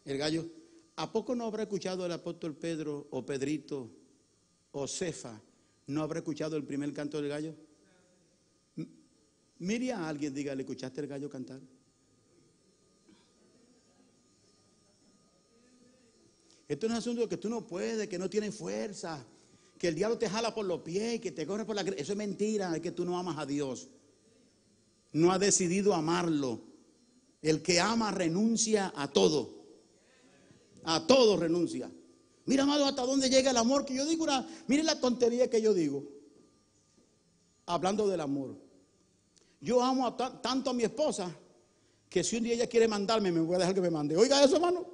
El gallo. ¿A poco no habrá escuchado el apóstol Pedro o Pedrito o Cefa? ¿No habrá escuchado el primer canto del gallo? Mire a alguien, dígale, ¿escuchaste el gallo cantar? Esto es un asunto que tú no puedes, que no tienes fuerza, que el diablo te jala por los pies, que te corre por la... Eso es mentira, es que tú no amas a Dios. No has decidido amarlo. El que ama renuncia a todo. A todo renuncia. Mira, amado, hasta dónde llega el amor que yo digo. Una, mire la tontería que yo digo. Hablando del amor. Yo amo a ta- tanto a mi esposa que si un día ella quiere mandarme, me voy a dejar que me mande. Oiga eso, hermano.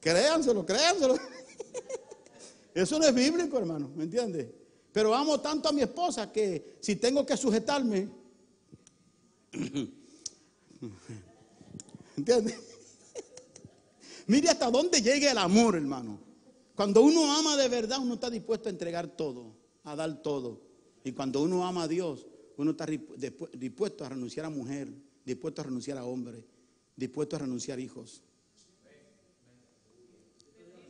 Créanselo, créanselo. Eso no es bíblico, hermano, ¿me entiendes? Pero amo tanto a mi esposa que si tengo que sujetarme, ¿entiendes? Mire hasta dónde llega el amor, hermano. Cuando uno ama de verdad, uno está dispuesto a entregar todo, a dar todo. Y cuando uno ama a Dios, uno está dispu- dispu- dispuesto a renunciar a mujer, dispuesto a renunciar a hombre, dispuesto a renunciar a hijos.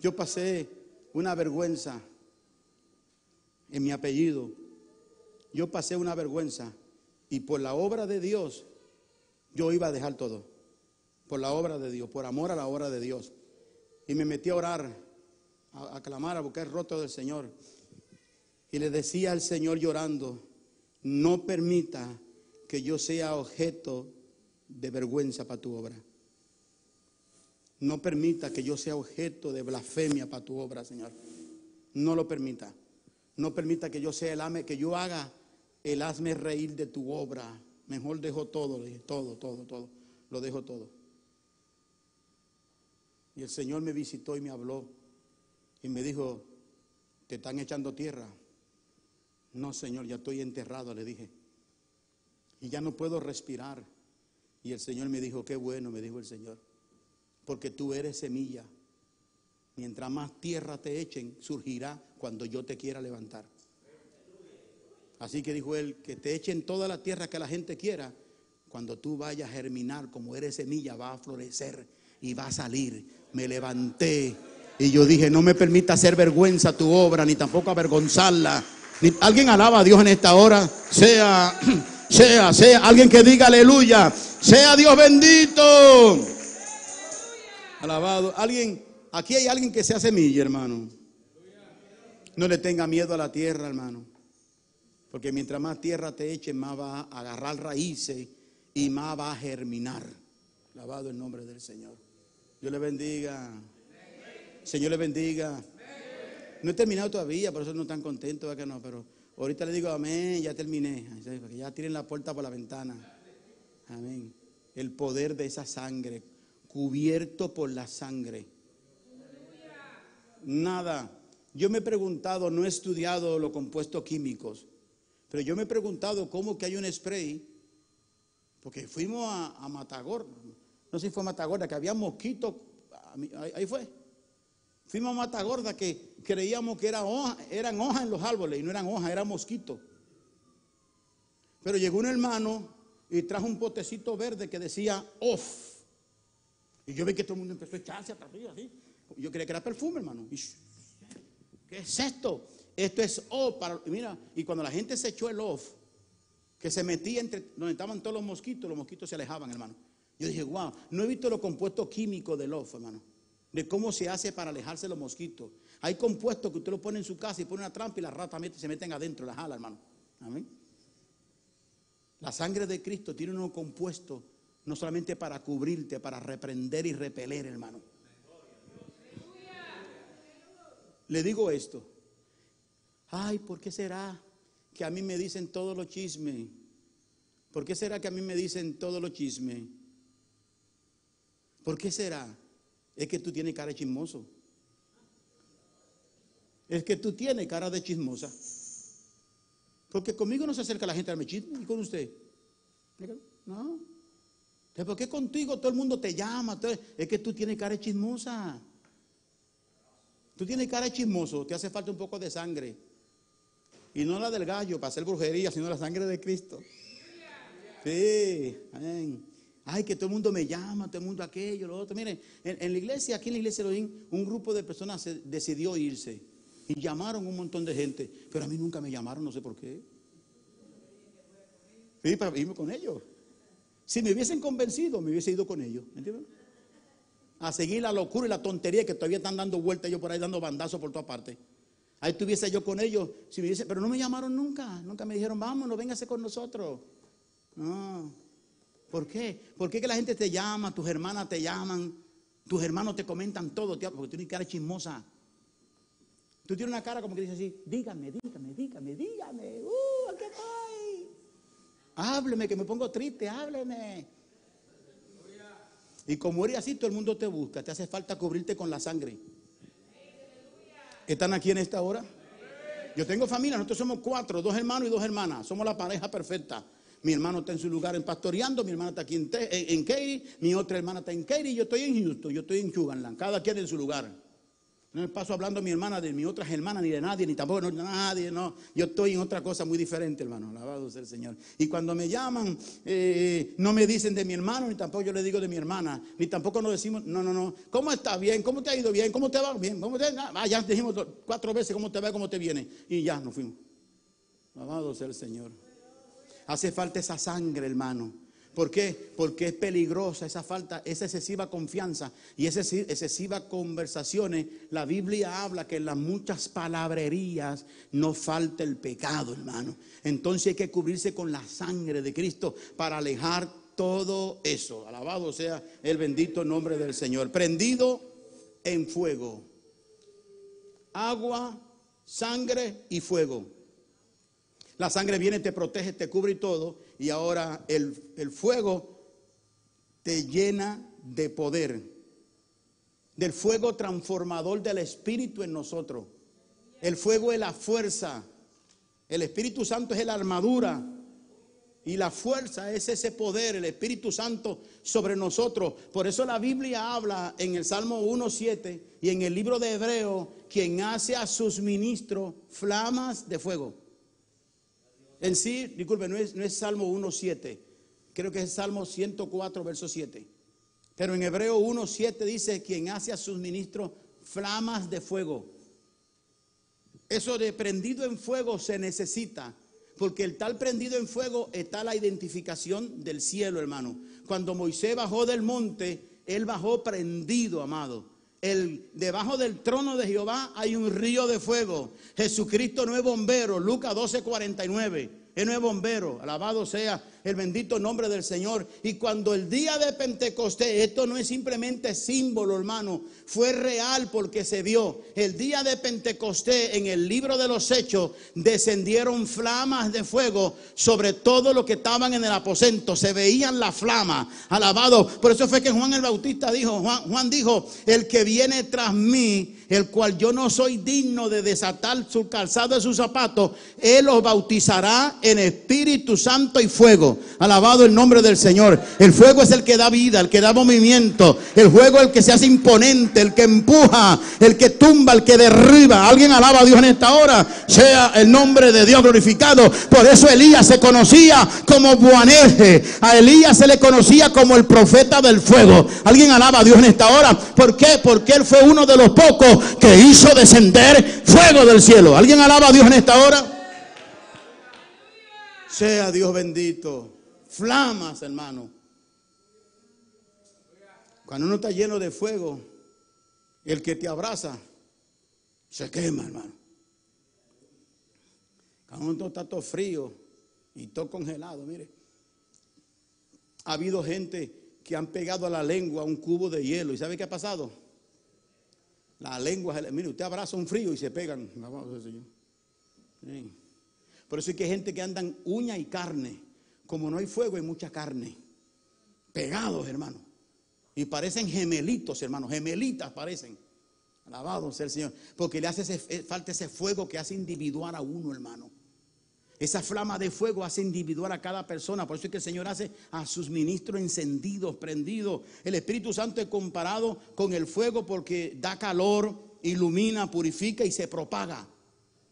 Yo pasé una vergüenza en mi apellido. Yo pasé una vergüenza y por la obra de Dios yo iba a dejar todo. Por la obra de Dios, por amor a la obra de Dios. Y me metí a orar, a, clamar, a buscar el rostro del Señor. Y le decía al Señor llorando, no permita que yo sea objeto de vergüenza para tu obra. No permita que yo sea objeto de blasfemia para tu obra, Señor. No lo permita. No permita que yo sea el ame, que yo haga el hazme reír de tu obra. Mejor dejo todo, todo, todo, todo. Lo dejo todo. Y el Señor me visitó y me habló y me dijo, te están echando tierra. No, Señor, ya estoy enterrado, le dije. Y ya no puedo respirar. Y el Señor me dijo, qué bueno, me dijo el Señor, porque tú eres semilla. Mientras más tierra te echen, surgirá cuando yo te quiera levantar. Así que dijo él, que te echen toda la tierra que la gente quiera, cuando tú vayas a germinar como eres semilla, va a florecer y va a salir. Me levanté y yo dije, no me permita hacer vergüenza tu obra, ni tampoco avergonzarla. Alguien alaba a Dios en esta hora, sea, sea, sea, alguien que diga aleluya, sea Dios bendito. Alabado. Alguien, aquí hay alguien que sea semilla, hermano. No le tenga miedo a la tierra, hermano. Porque mientras más tierra te echen, más va a agarrar raíces y más va a germinar. Alabado el nombre del Señor. Dios le bendiga. Señor le bendiga. No he terminado todavía, por eso no están contentos, ¿verdad que no? Pero ahorita le digo amén, ya terminé. Ya tiren la puerta por la ventana. Amén. El poder de esa sangre, cubierto por la sangre. Nada. Yo me he preguntado, no he estudiado los compuestos químicos, pero yo me he preguntado cómo que hay un spray, porque fuimos a, a Matagorda, no sé si fue a Matagorda, que había mosquitos, a ahí, fue. Fuimos a Matagorda que creíamos que era hoja- eran hojas en los árboles y no eran hojas, eran mosquitos. Pero llegó un hermano y trajo un potecito verde que decía off. Y yo vi que todo el mundo empezó a echarse atrás arriba, así. Yo creía que era perfume, hermano. ¿Qué es esto? Esto es off para. Mira, y cuando la gente se echó el off, que se metía entre donde estaban todos los mosquitos, los mosquitos se alejaban, hermano. Yo dije, wow, no he visto los compuestos químicos del off, hermano. De cómo se hace para alejarse los mosquitos. Hay compuestos que usted lo pone en su casa y pone una trampa y las ratas se meten adentro, las jala, hermano. Amén. La sangre de Cristo tiene unos compuestos no solamente para cubrirte, para reprender y repeler, hermano. Le digo esto. Ay, ¿por qué será que a mí me dicen todos los chismes? ¿Por qué será que a mí me dicen todos los chismes? ¿Por qué será? Es que tú tienes cara de chismoso. Es que tú tienes cara de chismosa. Porque conmigo no se acerca la gente a mi chisme, ¿y con usted? No. ¿Por qué contigo todo el mundo te llama? Es que tú tienes cara de chismosa. Tú tienes cara de chismoso, te hace falta un poco de sangre. Y no la del gallo para hacer brujería, sino la sangre de Cristo. Sí, amén. Ay, que todo el mundo me llama, todo el mundo aquello, lo otro. Miren, en, la iglesia, aquí en la iglesia de Elohim, un grupo de personas decidió irse. Y llamaron un montón de gente. Pero a mí nunca me llamaron, no sé por qué. Sí, para irme con ellos. Si me hubiesen convencido, me hubiese ido con ellos. ¿me entiendes? A seguir la locura y la tontería que todavía están dando vueltas yo por ahí dando bandazos por todas partes. Ahí estuviese yo con ellos, si me hubiese- pero no me llamaron nunca, nunca me dijeron, vámonos, véngase con nosotros. No. ¿Por qué? ¿Por qué que la gente te llama, tus hermanas te llaman, tus hermanos te comentan todo, porque tú tienes cara chismosa. Tú tienes una cara como que dices así, dígame, dígame, dígame, dígame, uh, aquí estoy. Hábleme, que me pongo triste, hábleme. Y como eres así, todo el mundo te busca. Te hace falta cubrirte con la sangre. ¿Están aquí en esta hora? Yo tengo familia, nosotros somos cuatro, dos hermanos y dos hermanas. Somos la pareja perfecta. Mi hermano está en su lugar en pastoreando, mi hermana está aquí en, Te- en, mi otra hermana está en Katy yo estoy en Houston, yo estoy en Sugarland. Cada quien en su lugar. No me paso hablando a mi hermana de mi otras hermanas, ni de nadie, ni tampoco de nadie, no. Yo estoy en otra cosa muy diferente, hermano. Alabado sea el Señor. Y cuando me llaman, eh, no me dicen de mi hermano, ni tampoco yo le digo de mi hermana, ni tampoco nos decimos, no, no, no. ¿Cómo está bien? ¿Cómo te ha ido bien? ¿Cómo te va bien? ¿Cómo te ah, ya dijimos cuatro veces cómo te va, cómo te viene. Y ya nos fuimos. Alabado sea el Señor. Hace falta esa sangre, hermano. ¿Por qué? Porque es peligrosa esa falta, esa excesiva confianza y esas excesivas conversaciones. La Biblia habla que en las muchas palabrerías no falta el pecado, hermano. Entonces hay que cubrirse con la sangre de Cristo para alejar todo eso. Alabado sea el bendito nombre del Señor. Prendido en fuego. Agua, sangre y fuego. La sangre viene, te protege, te cubre y todo y ahora el, fuego te llena de poder, del fuego transformador del Espíritu en nosotros. El fuego es la fuerza, el Espíritu Santo es la armadura y la fuerza es ese poder, el Espíritu Santo sobre nosotros. Por eso la Biblia habla en el Salmo 1.7 y en el libro de Hebreo, quien hace a sus ministros flamas de fuego. En sí, disculpe, no es, no es Salmo 1.7, creo que es Salmo 104, verso 7. Pero en Hebreo 1.7 dice, quien hace a sus ministros flamas de fuego. Eso de prendido en fuego se necesita, porque el tal prendido en fuego está la identificación del cielo, hermano. Cuando Moisés bajó del monte, él bajó prendido, amado. El, debajo del trono de Jehová hay un río de fuego. Jesucristo no es bombero. Lucas 12:49. Él no es bombero. Alabado sea el bendito nombre del Señor. Y cuando el día de Pentecostés, esto no es simplemente símbolo, hermano, fue real porque se vio. El día de Pentecostés, en el libro de los Hechos, descendieron flamas de fuego sobre todo lo que estaban en el aposento. Se veían las flamas. Alabado. Por eso fue que Juan el Bautista dijo, Juan, Juan dijo, el que viene tras mí, el cual yo no soy digno de desatar su calzado de sus zapatos, él los bautizará en Espíritu Santo y fuego. Alabado el nombre del Señor. El fuego es el que da vida, el que da movimiento. El fuego es el que se hace imponente, el que empuja, el que tumba, el que derriba. Alguien alaba a Dios en esta hora. Sea el nombre de Dios glorificado. Por eso Elías se conocía como Buaneje. A Elías se le conocía como el profeta del fuego. Alguien alaba a Dios en esta hora. ¿Por qué? Porque él fue uno de los pocos que hizo descender fuego del cielo. ¿Alguien alaba a Dios en esta hora? Sea Dios bendito. Flamas, hermano. Cuando uno está lleno de fuego, el que te abraza se quema, hermano. Cuando uno está todo frío y todo congelado, mire. Ha habido gente que han pegado a la lengua un cubo de hielo. ¿Y sabe qué ha pasado? La lengua, mire, usted abraza un frío y se pegan. Por eso es que hay gente que andan uña y carne. Como no hay fuego, hay mucha carne. Pegados, hermano. Y parecen gemelitos, hermano. Gemelitas parecen. Alabado sea el Señor. Porque le hace eh, falta ese fuego que hace individual a uno, hermano. Esa flama de fuego hace individual a cada persona. Por eso es que el Señor hace a sus ministros encendidos, prendidos. El Espíritu Santo es comparado con el fuego porque da calor, ilumina, purifica y se propaga.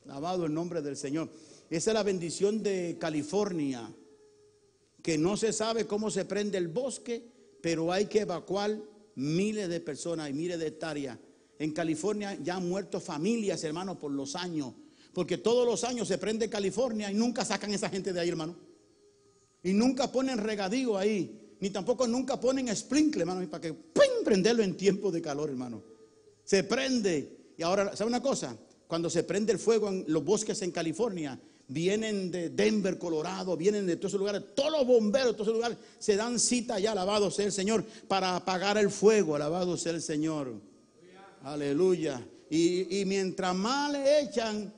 Alabado el nombre del Señor. Esa es la bendición de California, que no se sabe cómo se prende el bosque, pero hay que evacuar miles de personas y miles de hectáreas. En California ya han muerto familias, hermanos, por los años. Porque todos los años se prende California y nunca sacan esa gente de ahí, hermano. Y nunca ponen regadío ahí. Ni tampoco nunca ponen sprinkler, hermano, para que prenderlo en tiempo de calor, hermano. Se prende. Y ahora, ¿sabe una cosa? Cuando se prende el fuego en los bosques en California, vienen de Denver, Colorado, vienen de todos esos lugares, todos los bomberos de todos esos lugares se dan cita ya, alabado sea el Señor, para apagar el fuego, alabado sea el Señor. Aleluya. Y, y mientras más le echan,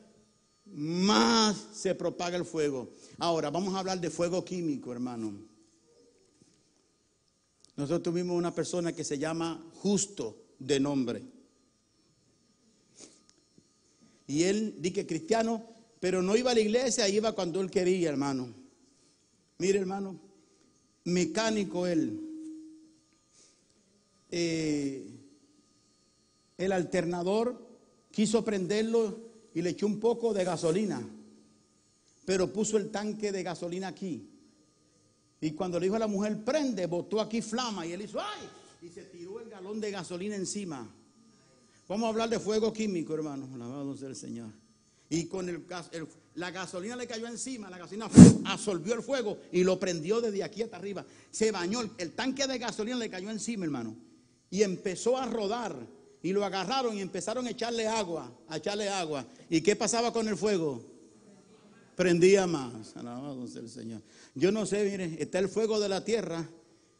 más se propaga el fuego. Ahora, vamos a hablar de fuego químico, hermano. Nosotros tuvimos una persona que se llama justo de nombre. Y él, di que cristiano, pero no iba a la iglesia, iba cuando él quería, hermano. Mire, hermano, mecánico él. Eh, el alternador quiso prenderlo y le echó un poco de gasolina, pero puso el tanque de gasolina aquí. Y cuando le dijo a la mujer, prende, botó aquí flama y él hizo, ¡ay! Y se tiró el galón de gasolina encima. Vamos a hablar de fuego químico, hermano. Alabado sea el Señor. Y con el, el- la gasolina le cayó encima, la gasolina absorbió el fuego y lo prendió desde aquí hasta arriba. Se bañó, el, tanque de gasolina le cayó encima, hermano. Y empezó a rodar. Y lo agarraron y empezaron a echarle agua, a echarle agua. ¿Y qué pasaba con el fuego? Prendía más. Alabado sea el Señor. Yo no sé, mire, está el fuego de la tierra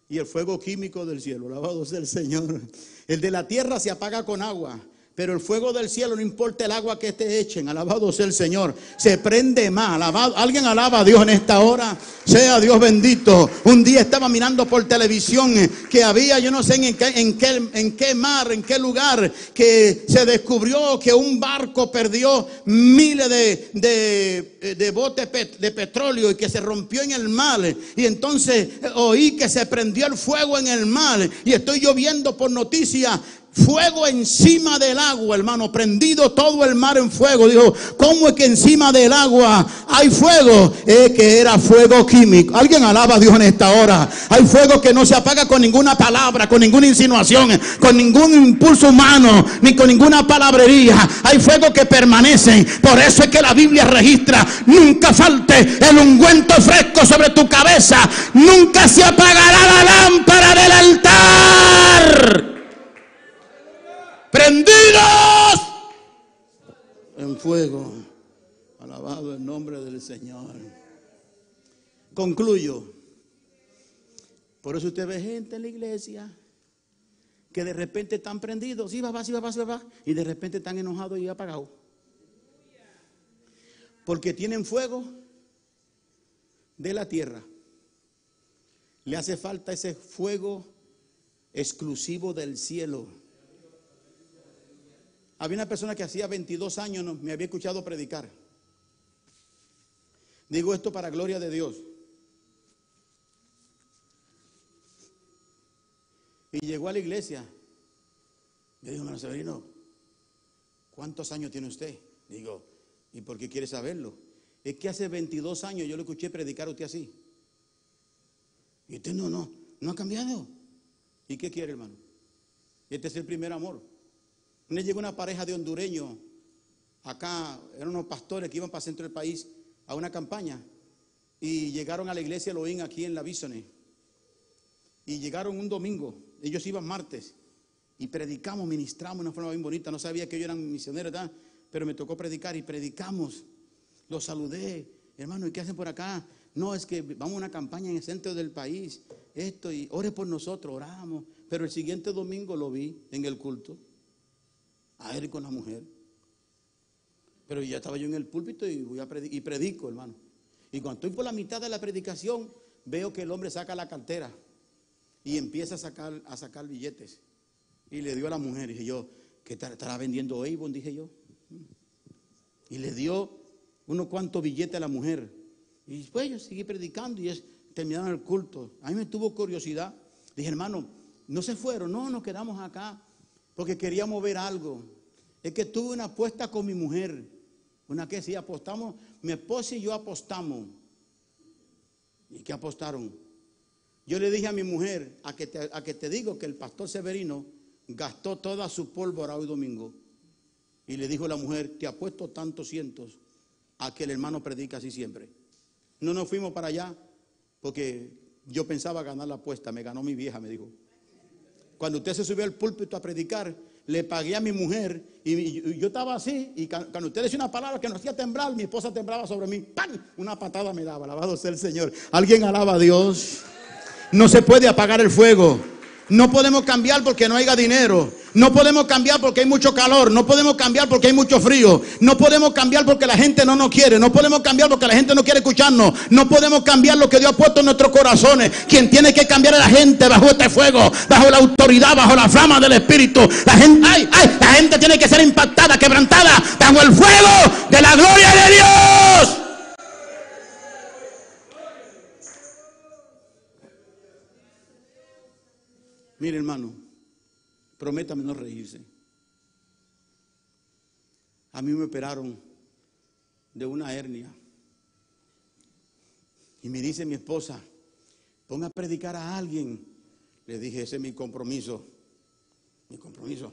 y el fuego químico del cielo. Alabado sea el Señor. El de la tierra se apaga con agua. Pero el fuego del cielo, no importa el agua que te echen, alabado sea el Señor, se prende más. Alabado, alguien alaba a Dios en esta hora, sea Dios bendito. Un día estaba mirando por televisión que había, yo no sé en qué, mar, en qué lugar, que se descubrió que un barco perdió miles de, botes de petróleo y que se rompió en el mar. Y entonces eh, oí que se prendió el fuego en el mar. Y estoy lloviendo por noticias fuego encima del agua, hermano, prendido todo el mar en fuego. Dijo, ¿cómo es que encima del agua hay fuego? Es que era fuego químico. Alguien alaba a Dios en esta hora. Hay fuego que no se apaga con ninguna palabra, con ninguna insinuación, con ningún impulso humano, ni con ninguna palabrería. Hay fuego que permanece. Por eso es que la Biblia registra, nunca falte el ungüento fresco sobre tu cabeza. Nunca se apagará la lámpara del altar prendidos en fuego. Alabado el nombre del Señor. Concluyo. Por eso usted ve gente en la iglesia que de repente están prendidos, sí, va, sí, va, sí, va, y de repente están enojados y apagados. Porque tienen fuego de la tierra. Le hace falta ese fuego exclusivo del cielo. Había una persona que hacía 22 años no, me había escuchado predicar. Digo esto para gloria de Dios. Y llegó a la iglesia. Le digo, hermano Severino, ¿cuántos años tiene usted? Digo, ¿y por qué quiere saberlo? Es que hace 22 años yo le escuché predicar a usted así. Y usted no, no, no ha cambiado. ¿Y qué quiere, hermano? Este es el primer amor. Una llegó una pareja de hondureños, acá eran unos pastores que iban para el centro del país a una campaña y llegaron a la iglesia Elohim aquí en la Bisone. Y llegaron un domingo, ellos iban martes y predicamos, ministramos de una forma bien bonita. No sabía que ellos eran misioneros, ¿verdad? pero me tocó predicar y predicamos. Los saludé, hermano, ¿y qué hacen por acá? No, es que vamos a una campaña en el centro del país, esto, y ore por nosotros, oramos. Pero el siguiente domingo lo vi en el culto a él con la mujer. Pero ya estaba yo en el púlpito y, voy a predi- y predico, hermano. Y cuando estoy por la mitad de la predicación, veo que el hombre saca la cartera y empieza a sacar, a sacar billetes. Y le dio a la mujer, dije yo, ¿qué estará vendiendo Avon? Dije yo. Y le dio unos cuantos billetes a la mujer. Y después yo seguí predicando y es, terminaron el culto. A mí me tuvo curiosidad. Dije, hermano, no se fueron, no, nos quedamos acá porque queríamos ver algo. Es que tuve una apuesta con mi mujer. Una que sí, apostamos, mi esposa y yo apostamos. ¿Y qué apostaron? Yo le dije a mi mujer, a que te, a que te digo que el pastor Severino gastó toda su pólvora hoy domingo. Y le dijo la mujer, te apuesto tantos cientos a que el hermano predica así siempre. No nos fuimos para allá porque yo pensaba ganar la apuesta. Me ganó mi vieja, me dijo. Cuando usted se subió al púlpito a predicar, le pagué a mi mujer y, yo estaba así. Y cuando usted decía una palabra que nos hacía temblar, mi esposa temblaba sobre mí. ¡Pam! Una patada me daba. Alabado sea el Señor. ¿Alguien alaba a Dios? No se puede apagar el fuego. No podemos cambiar porque no haya dinero. No podemos cambiar porque hay mucho calor. No podemos cambiar porque hay mucho frío. No podemos cambiar porque la gente no nos quiere. No podemos cambiar porque la gente no quiere escucharnos. No podemos cambiar lo que Dios ha puesto en nuestros corazones. Quien tiene que cambiar es la gente bajo este fuego, bajo la autoridad, bajo la flama del Espíritu. La gente, ay, ay, la gente tiene que ser impactada, quebrantada bajo el fuego de la gloria de Dios. Mire, hermano, prométame no reírse. A mí me operaron de una hernia. Y me dice mi esposa, ponga a predicar a alguien. Le dije, ese es mi compromiso. Mi compromiso.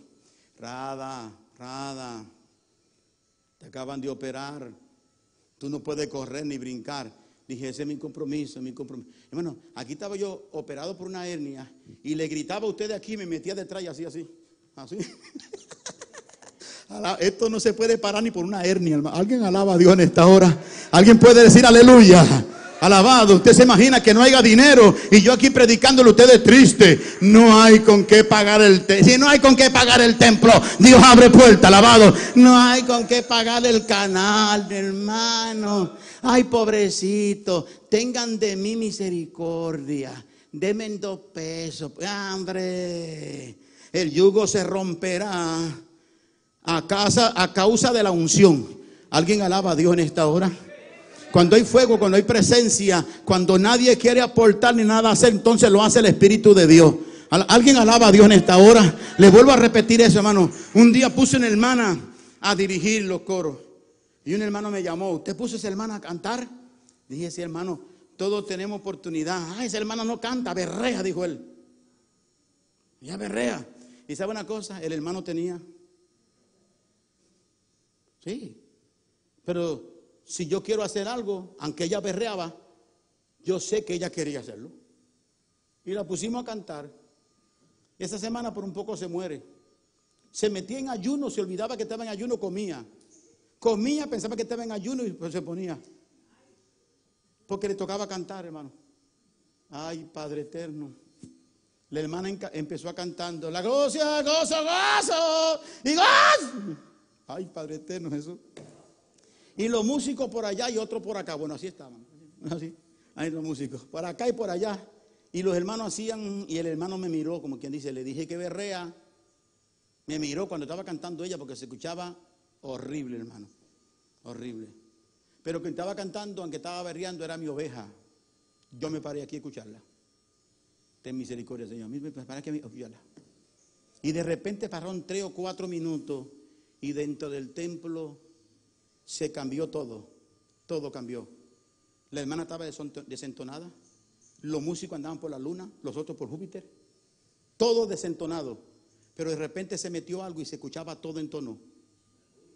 Rada, Rada. te acaban de operar, tú no puedes correr ni brincar. Dije, ese es mi compromiso, mi compromiso. Hermano, aquí estaba yo operado por una hernia y le gritaba a usted de aquí, me metía detrás y así, así, así. Esto no se puede parar ni por una hernia. Alguien alaba a Dios en esta hora. Alguien puede decir aleluya. Alabado. Usted se imagina que no haya dinero y yo aquí predicándole a ustedes triste. No hay con qué pagar el templo. Si no hay con qué pagar el templo, Dios abre puerta. Alabado. No hay con qué pagar el canal, hermano. Ay, pobrecito. Tengan de mí misericordia. Denme dos pesos. Hambre. El yugo se romperá a, a causa de la unción. ¿Alguien alaba a Dios en esta hora? Cuando hay fuego, cuando hay presencia, cuando nadie quiere aportar ni nada hacer, entonces lo hace el Espíritu de Dios. Al- ¿Alguien alaba a Dios en esta hora? Le vuelvo a repetir eso, hermano. Un día puse una hermana a dirigir los coros. Y un hermano me llamó. ¿Usted puso a esa hermana a cantar? Dije, sí, hermano, todos tenemos oportunidad. Ah, esa hermana no canta, berrea, dijo él. Ya berrea. ¿Y sabe una cosa? El hermano tenía Sí. Pero si yo quiero hacer algo, aunque ella berreaba, yo sé que ella quería hacerlo. Y la pusimos a cantar. Esa semana por un poco se muere. Se metía en ayuno, se olvidaba que estaba en ayuno, comía. Comía, pensaba que estaba en ayuno y pues se ponía. Porque le tocaba cantar, hermano. Ay, Padre eterno. La hermana empezó a cantando, la goza, gozo, gozo, y gozo. Ay, Padre eterno Jesús. Y los músicos por allá y otros por acá. Bueno, así estaban. Así. Ahí los músicos. Por acá y por allá. Y los hermanos hacían, y el hermano me miró, como quien dice, le dije que berrea. Me miró cuando estaba cantando ella porque se escuchaba horrible, hermano. Horrible. Pero quien estaba cantando, aunque estaba berreando, era mi oveja. Yo me paré aquí a escucharla. Ten misericordia, Señor. Me paré aquí a escucharla. Y de repente pasaron tres o cuatro minutos y dentro del templo se cambió todo. Todo cambió. La hermana estaba desentonada. Los músicos andaban por la luna, los otros por Júpiter. Todo desentonado. Pero de repente se metió algo y se escuchaba todo en tono.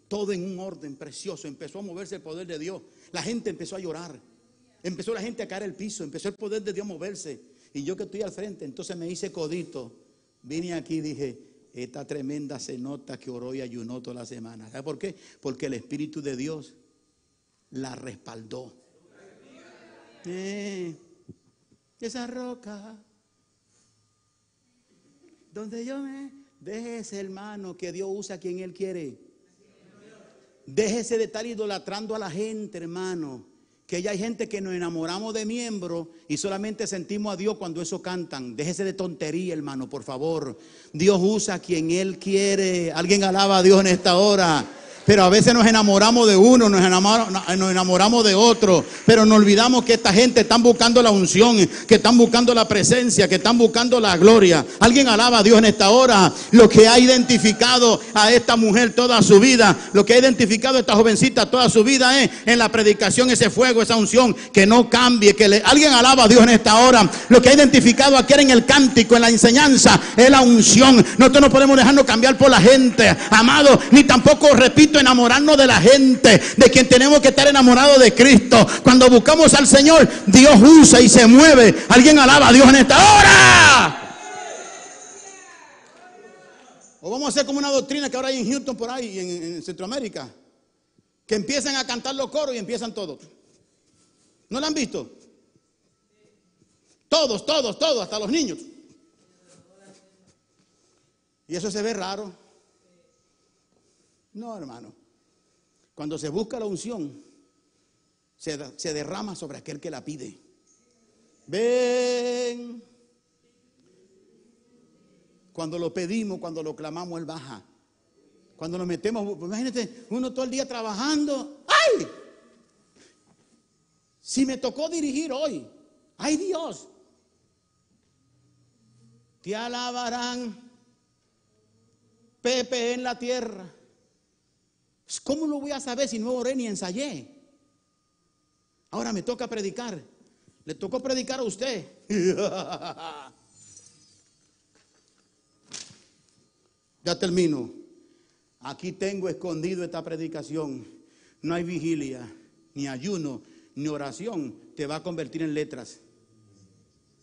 Todo en un orden precioso. Empezó a moverse el poder de Dios. La gente empezó a llorar. Empezó la gente a caer al piso. Empezó el poder de Dios a moverse. Y yo que estoy al frente, entonces me hice codito. Vine aquí y dije, esta tremenda se nota que oró y ayunó toda la semana. ¿Sabe por qué? Porque el Espíritu de Dios la respaldó. Eh, esa roca donde yo me déjese hermano que Dios usa a quien él quiere. Déjese de estar idolatrando a la gente, hermano. Que ya hay gente que nos enamoramos de miembros y solamente sentimos a Dios cuando eso cantan. Déjese de tontería, hermano, por favor. Dios usa a quien Él quiere. Alguien alaba a Dios en esta hora. Pero a veces nos enamoramos de uno, nos enamoramos, enamoramos de otro, pero nos olvidamos que esta gente están buscando la unción, que están buscando la presencia, que están buscando la gloria. Alguien alaba a Dios en esta hora. Lo que ha identificado a esta mujer toda su vida, lo que ha identificado a esta jovencita toda su vida es en la predicación ese fuego, esa unción, que no cambie, que alguien alaba a Dios en esta hora. Lo que ha identificado aquí en el cántico, en la enseñanza, es la unción. Nosotros no podemos dejarnos cambiar por la gente, amado, ni tampoco repito enamorarnos de la gente, de quien tenemos que estar enamorados de Cristo. Cuando buscamos al Señor, Dios usa y se mueve. Alguien alaba a Dios en esta hora. O vamos a hacer como una doctrina que ahora hay en Houston, por ahí, en, en Centroamérica, que empiezan a cantar los coros y empiezan todos. ¿No la han visto? Todos, todos, todos, hasta los niños. Y eso se ve raro. No, hermano. Cuando se busca la unción, se, derrama sobre aquel que la pide. Ven. Cuando lo pedimos, cuando lo clamamos, Él baja. Cuando nos metemos, imagínate, uno todo el día trabajando. ¡Ay! Si me tocó dirigir hoy, ¡ay Dios! Te alabarán, Pepe en la tierra. ¿Cómo lo voy a saber si no oré ni ensayé? Ahora me toca predicar. Le tocó predicar a usted. ya termino. Aquí tengo escondido esta predicación. No hay vigilia, ni ayuno, ni oración. Te va a convertir en letras.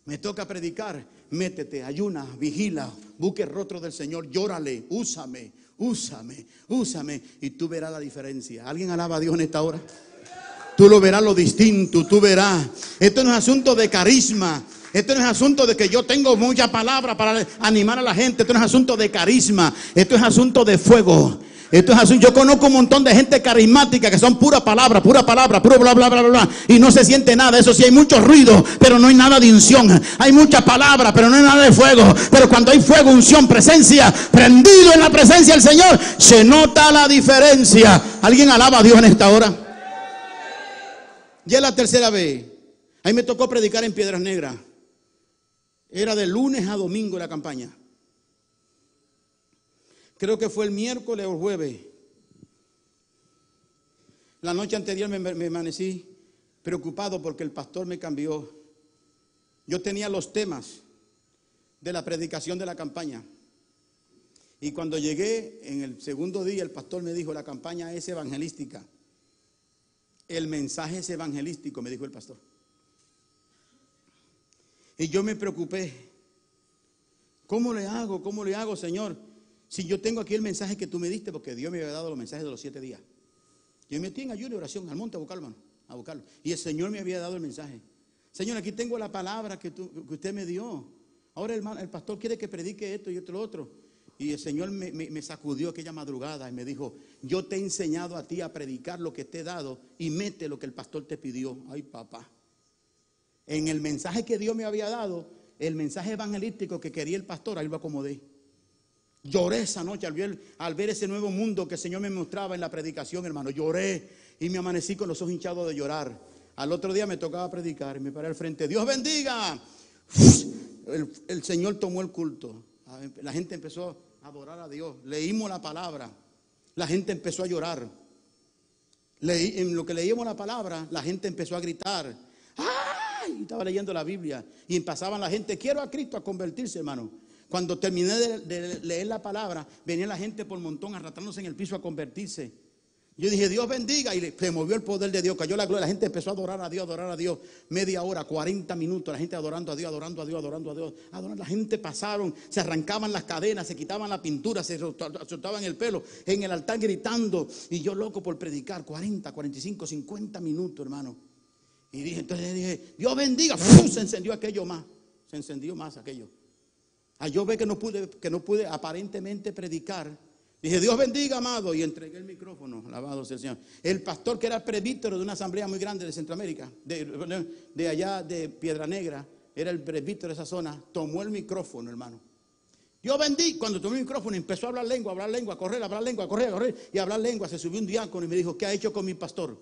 Me toca predicar. Métete, ayuna, vigila, busque el rostro del Señor, llórale, úsame, úsame, úsame. Y tú verás la diferencia. ¿Alguien alaba a Dios en esta hora? Tú lo verás lo distinto, tú verás. Esto no es asunto de carisma. Esto no es asunto de que yo tengo mucha palabra para animar a la gente. Esto no es asunto de carisma. Esto es asunto de fuego. Esto es asunto. Yo conozco un montón de gente carismática que son pura palabra, pura palabra, puro bla, bla, bla, bla, bla. Y no se siente nada. Eso sí, hay mucho ruido, pero no hay nada de unción. Hay mucha palabra, pero no hay nada de fuego. Pero cuando hay fuego, unción, presencia, prendido en la presencia del Señor, se nota la diferencia. ¿Alguien alaba a Dios en esta hora? Ya es la tercera vez. Ahí me tocó predicar en Piedras Negras. Era de lunes a domingo la campaña. Creo que fue el miércoles o el jueves. La noche anterior me, me amanecí preocupado porque el pastor me cambió. Yo tenía los temas de la predicación de la campaña. Y cuando llegué en el segundo día, el pastor me dijo, la campaña es evangelística. El mensaje es evangelístico, me dijo el pastor. Y yo me preocupé. ¿Cómo le hago? ¿Cómo le hago, Señor? Si yo tengo aquí el mensaje que tú me diste, porque Dios me había dado los mensajes de los siete días. Yo me metí en ayuno y oración al monte a buscarlo, hermano, a buscarlo. Y el Señor me había dado el mensaje. Señor, aquí tengo la palabra que, tú, que usted me dio. Ahora el, el, pastor quiere que predique esto y esto lo otro. Y el Señor me, me, me, sacudió aquella madrugada y me dijo, yo te he enseñado a ti a predicar lo que te he dado y mete lo que el pastor te pidió. Ay, papá. En el mensaje que Dios me había dado, el mensaje evangelístico que quería el pastor, ahí lo acomodé. Lloré esa noche al ver, al ver ese nuevo mundo que el Señor me mostraba en la predicación, hermano. Lloré y me amanecí con los ojos hinchados de llorar. Al otro día me tocaba predicar y me paré al frente. Dios bendiga. El, Señor tomó el culto. La gente empezó a adorar a Dios. Leímos la palabra. La gente empezó a llorar. En lo que leímos la palabra, la gente empezó a gritar. ¡Ay! Estaba leyendo la Biblia y pasaban la gente. Quiero a Cristo a convertirse, hermano. Cuando terminé de, leer la palabra, venía la gente por montón arrastrándose en el piso a convertirse. Yo dije, Dios bendiga, y se movió el poder de Dios, cayó la gloria, la gente empezó a adorar a Dios, adorar a Dios, media hora, 40 minutos, la gente adorando a Dios, adorando a Dios, adorando a Dios. La gente pasaron, se arrancaban las cadenas, se quitaban la pintura, se soltaban el pelo, en el altar gritando, y yo loco por predicar, 40, 45, 50 minutos, hermano. Y dije, entonces dije, Dios bendiga, ¡Fum! se encendió aquello más, se encendió más aquello. A yo ve que no pude, que no pude aparentemente predicar. Dije, Dios bendiga, amado, y entregué el micrófono, alabado el. El pastor que era presbítero de una asamblea muy grande de Centroamérica, de, de allá de Piedra Negra, era el presbítero de esa zona, tomó el micrófono, hermano. Dios bendiga, cuando tomó el micrófono empezó a hablar lengua, hablar lengua, correr, hablar lengua, correr, correr, y hablar lengua. Se subió un diácono y me dijo, ¿qué ha hecho con mi pastor?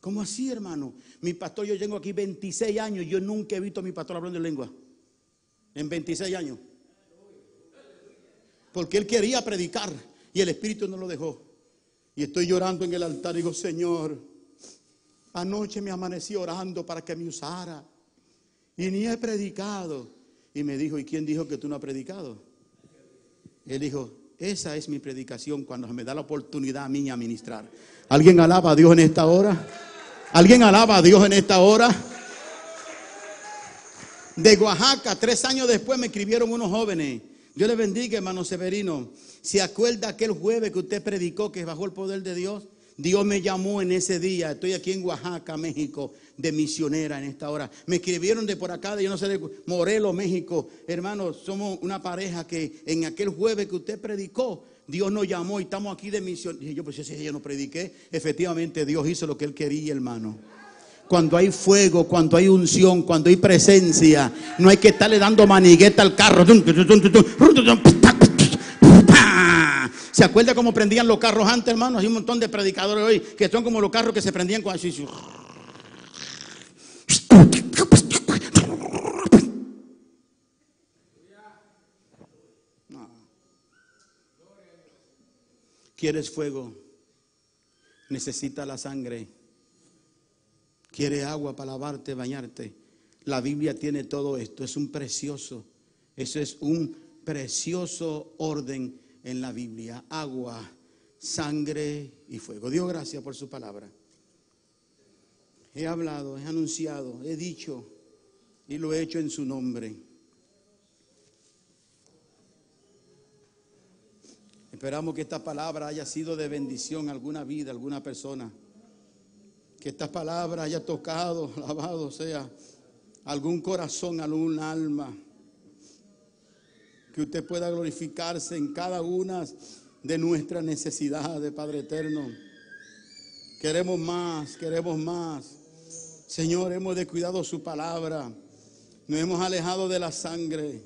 ¿Cómo así, hermano? Mi pastor, yo tengo aquí 26 años, yo nunca he visto a mi pastor hablando lengua. En 26 años. Porque él quería predicar y el Espíritu no lo dejó. Y estoy llorando en el altar y digo, Señor, anoche me amanecí orando para que me usara. Y ni he predicado. Y me dijo, ¿y quién dijo que tú no has predicado? Él dijo, esa es mi predicación cuando me da la oportunidad a mí a ministrar. ¿Alguien alaba a Dios en esta hora? ¿Alguien alaba a Dios en esta hora? De Oaxaca, tres años después me escribieron unos jóvenes. Dios le bendiga, hermano Severino. ¿Se acuerda aquel jueves que usted predicó que bajó el poder de Dios? Dios me llamó en ese día. Estoy aquí en Oaxaca, México, de misionera en esta hora. Me escribieron de por acá, de yo no sé, de Morelos, México. Hermano, somos una pareja que en aquel jueves que usted predicó, Dios nos llamó y estamos aquí de misión. Dije yo, pues si yo no prediqué, efectivamente Dios hizo lo que Él quería, hermano. Cuando hay fuego, cuando hay unción, cuando hay presencia, no hay que estarle dando manigueta al carro. ¿Se acuerda cómo prendían los carros antes, hermano? Hay un montón de predicadores hoy que son como los carros que se prendían así. ¿Quieres fuego? Necesita la sangre. ¿Quiere agua para lavarte, bañarte? La Biblia tiene todo esto. Es un precioso, eso es un precioso orden en la Biblia. Agua sangre y fuego. Dios gracias por su palabra. He hablado, he anunciado, he dicho y lo he hecho en su nombre. Esperamos que esta palabra haya sido de bendición a alguna vida, a alguna persona. Que esta palabra haya tocado, alabado sea, algún corazón, algún alma. Que usted pueda glorificarse en cada una de nuestras necesidades, Padre eterno. Queremos más, queremos más. Señor, hemos descuidado su palabra. Nos hemos alejado de la sangre.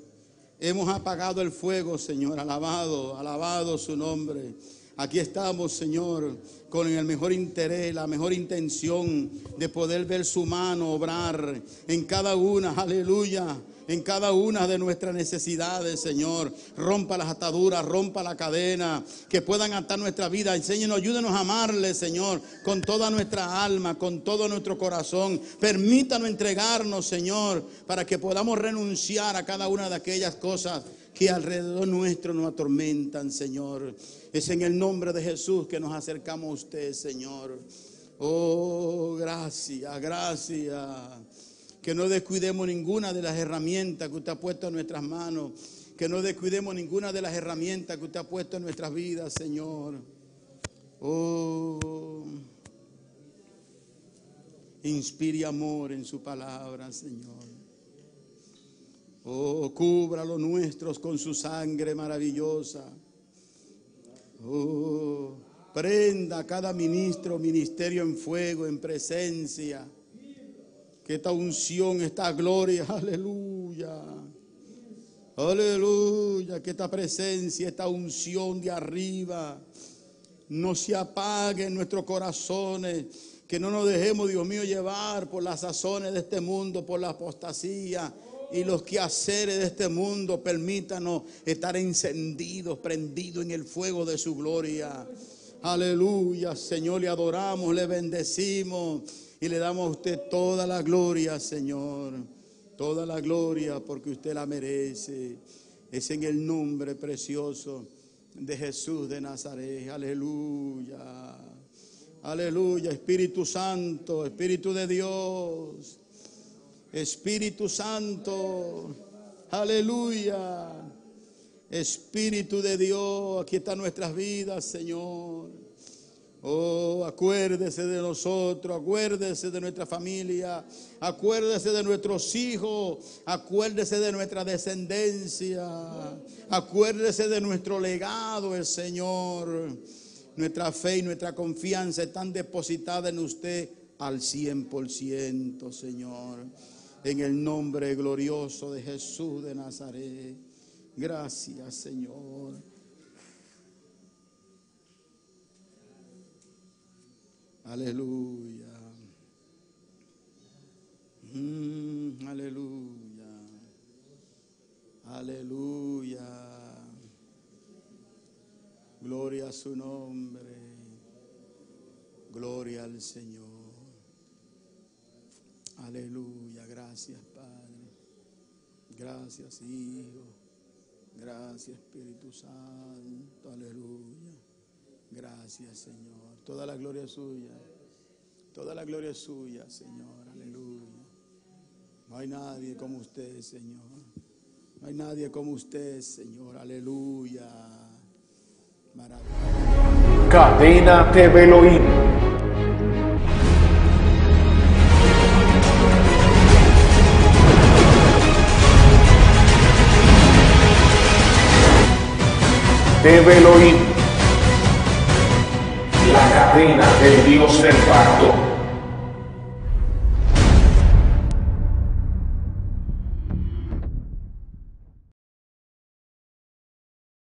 Hemos apagado el fuego, Señor. Alabado, alabado su nombre. Aquí estamos, Señor, con el mejor interés, la mejor intención de poder ver su mano obrar en cada una, aleluya, en cada una de nuestras necesidades, Señor. Rompa las ataduras, rompa la cadena, que puedan atar nuestra vida. Enséñenos, ayúdenos a amarle, Señor, con toda nuestra alma, con todo nuestro corazón. Permítanos entregarnos, Señor, para que podamos renunciar a cada una de aquellas cosas que alrededor nuestro nos atormentan, Señor. Es en el nombre de Jesús que nos acercamos a usted, Señor. Oh, gracias, gracias. Que no descuidemos ninguna de las herramientas que usted ha puesto en nuestras manos. Que no descuidemos ninguna de las herramientas que usted ha puesto en nuestras vidas, Señor. Oh, inspire amor en su palabra, Señor. Oh, cubra los nuestros con su sangre maravillosa. Oh, prenda a cada ministro, ministerio en fuego, en presencia. Que esta unción, esta gloria, aleluya. Aleluya, que esta presencia, esta unción de arriba no se apague en nuestros corazones. Que no nos dejemos, Dios mío, llevar por las sazones de este mundo, por la apostasía y los quehaceres de este mundo. Permítanos estar encendidos, prendidos en el fuego de su gloria. Aleluya, Señor, le adoramos, le bendecimos y le damos a usted toda la gloria, Señor. Toda la gloria porque usted la merece. Es en el nombre precioso de Jesús de Nazaret. Aleluya. Aleluya, Espíritu Santo, Espíritu de Dios. Espíritu Santo, aleluya. Espíritu de Dios, aquí están nuestras vidas, Señor. Oh, acuérdese de nosotros, acuérdese de nuestra familia, acuérdese de nuestros hijos, acuérdese de nuestra descendencia, acuérdese de nuestro legado, el Señor. Nuestra fe y nuestra confianza están depositadas en usted al 100%, Señor en el nombre glorioso de Jesús de Nazaret. Gracias, Señor. Aleluya. Mm, aleluya. Aleluya. Gloria a su nombre. Gloria al Señor. Aleluya, gracias Padre. Gracias Hijo. Gracias Espíritu Santo. Aleluya. Gracias Señor. Toda la gloria suya. Toda la gloria suya, Señor. Aleluya. No hay nadie como usted, Señor. No hay nadie como usted, Señor. Aleluya. Maravilloso. Cadena TV Elohim. TV Elohim. La cadena del Dios del pacto.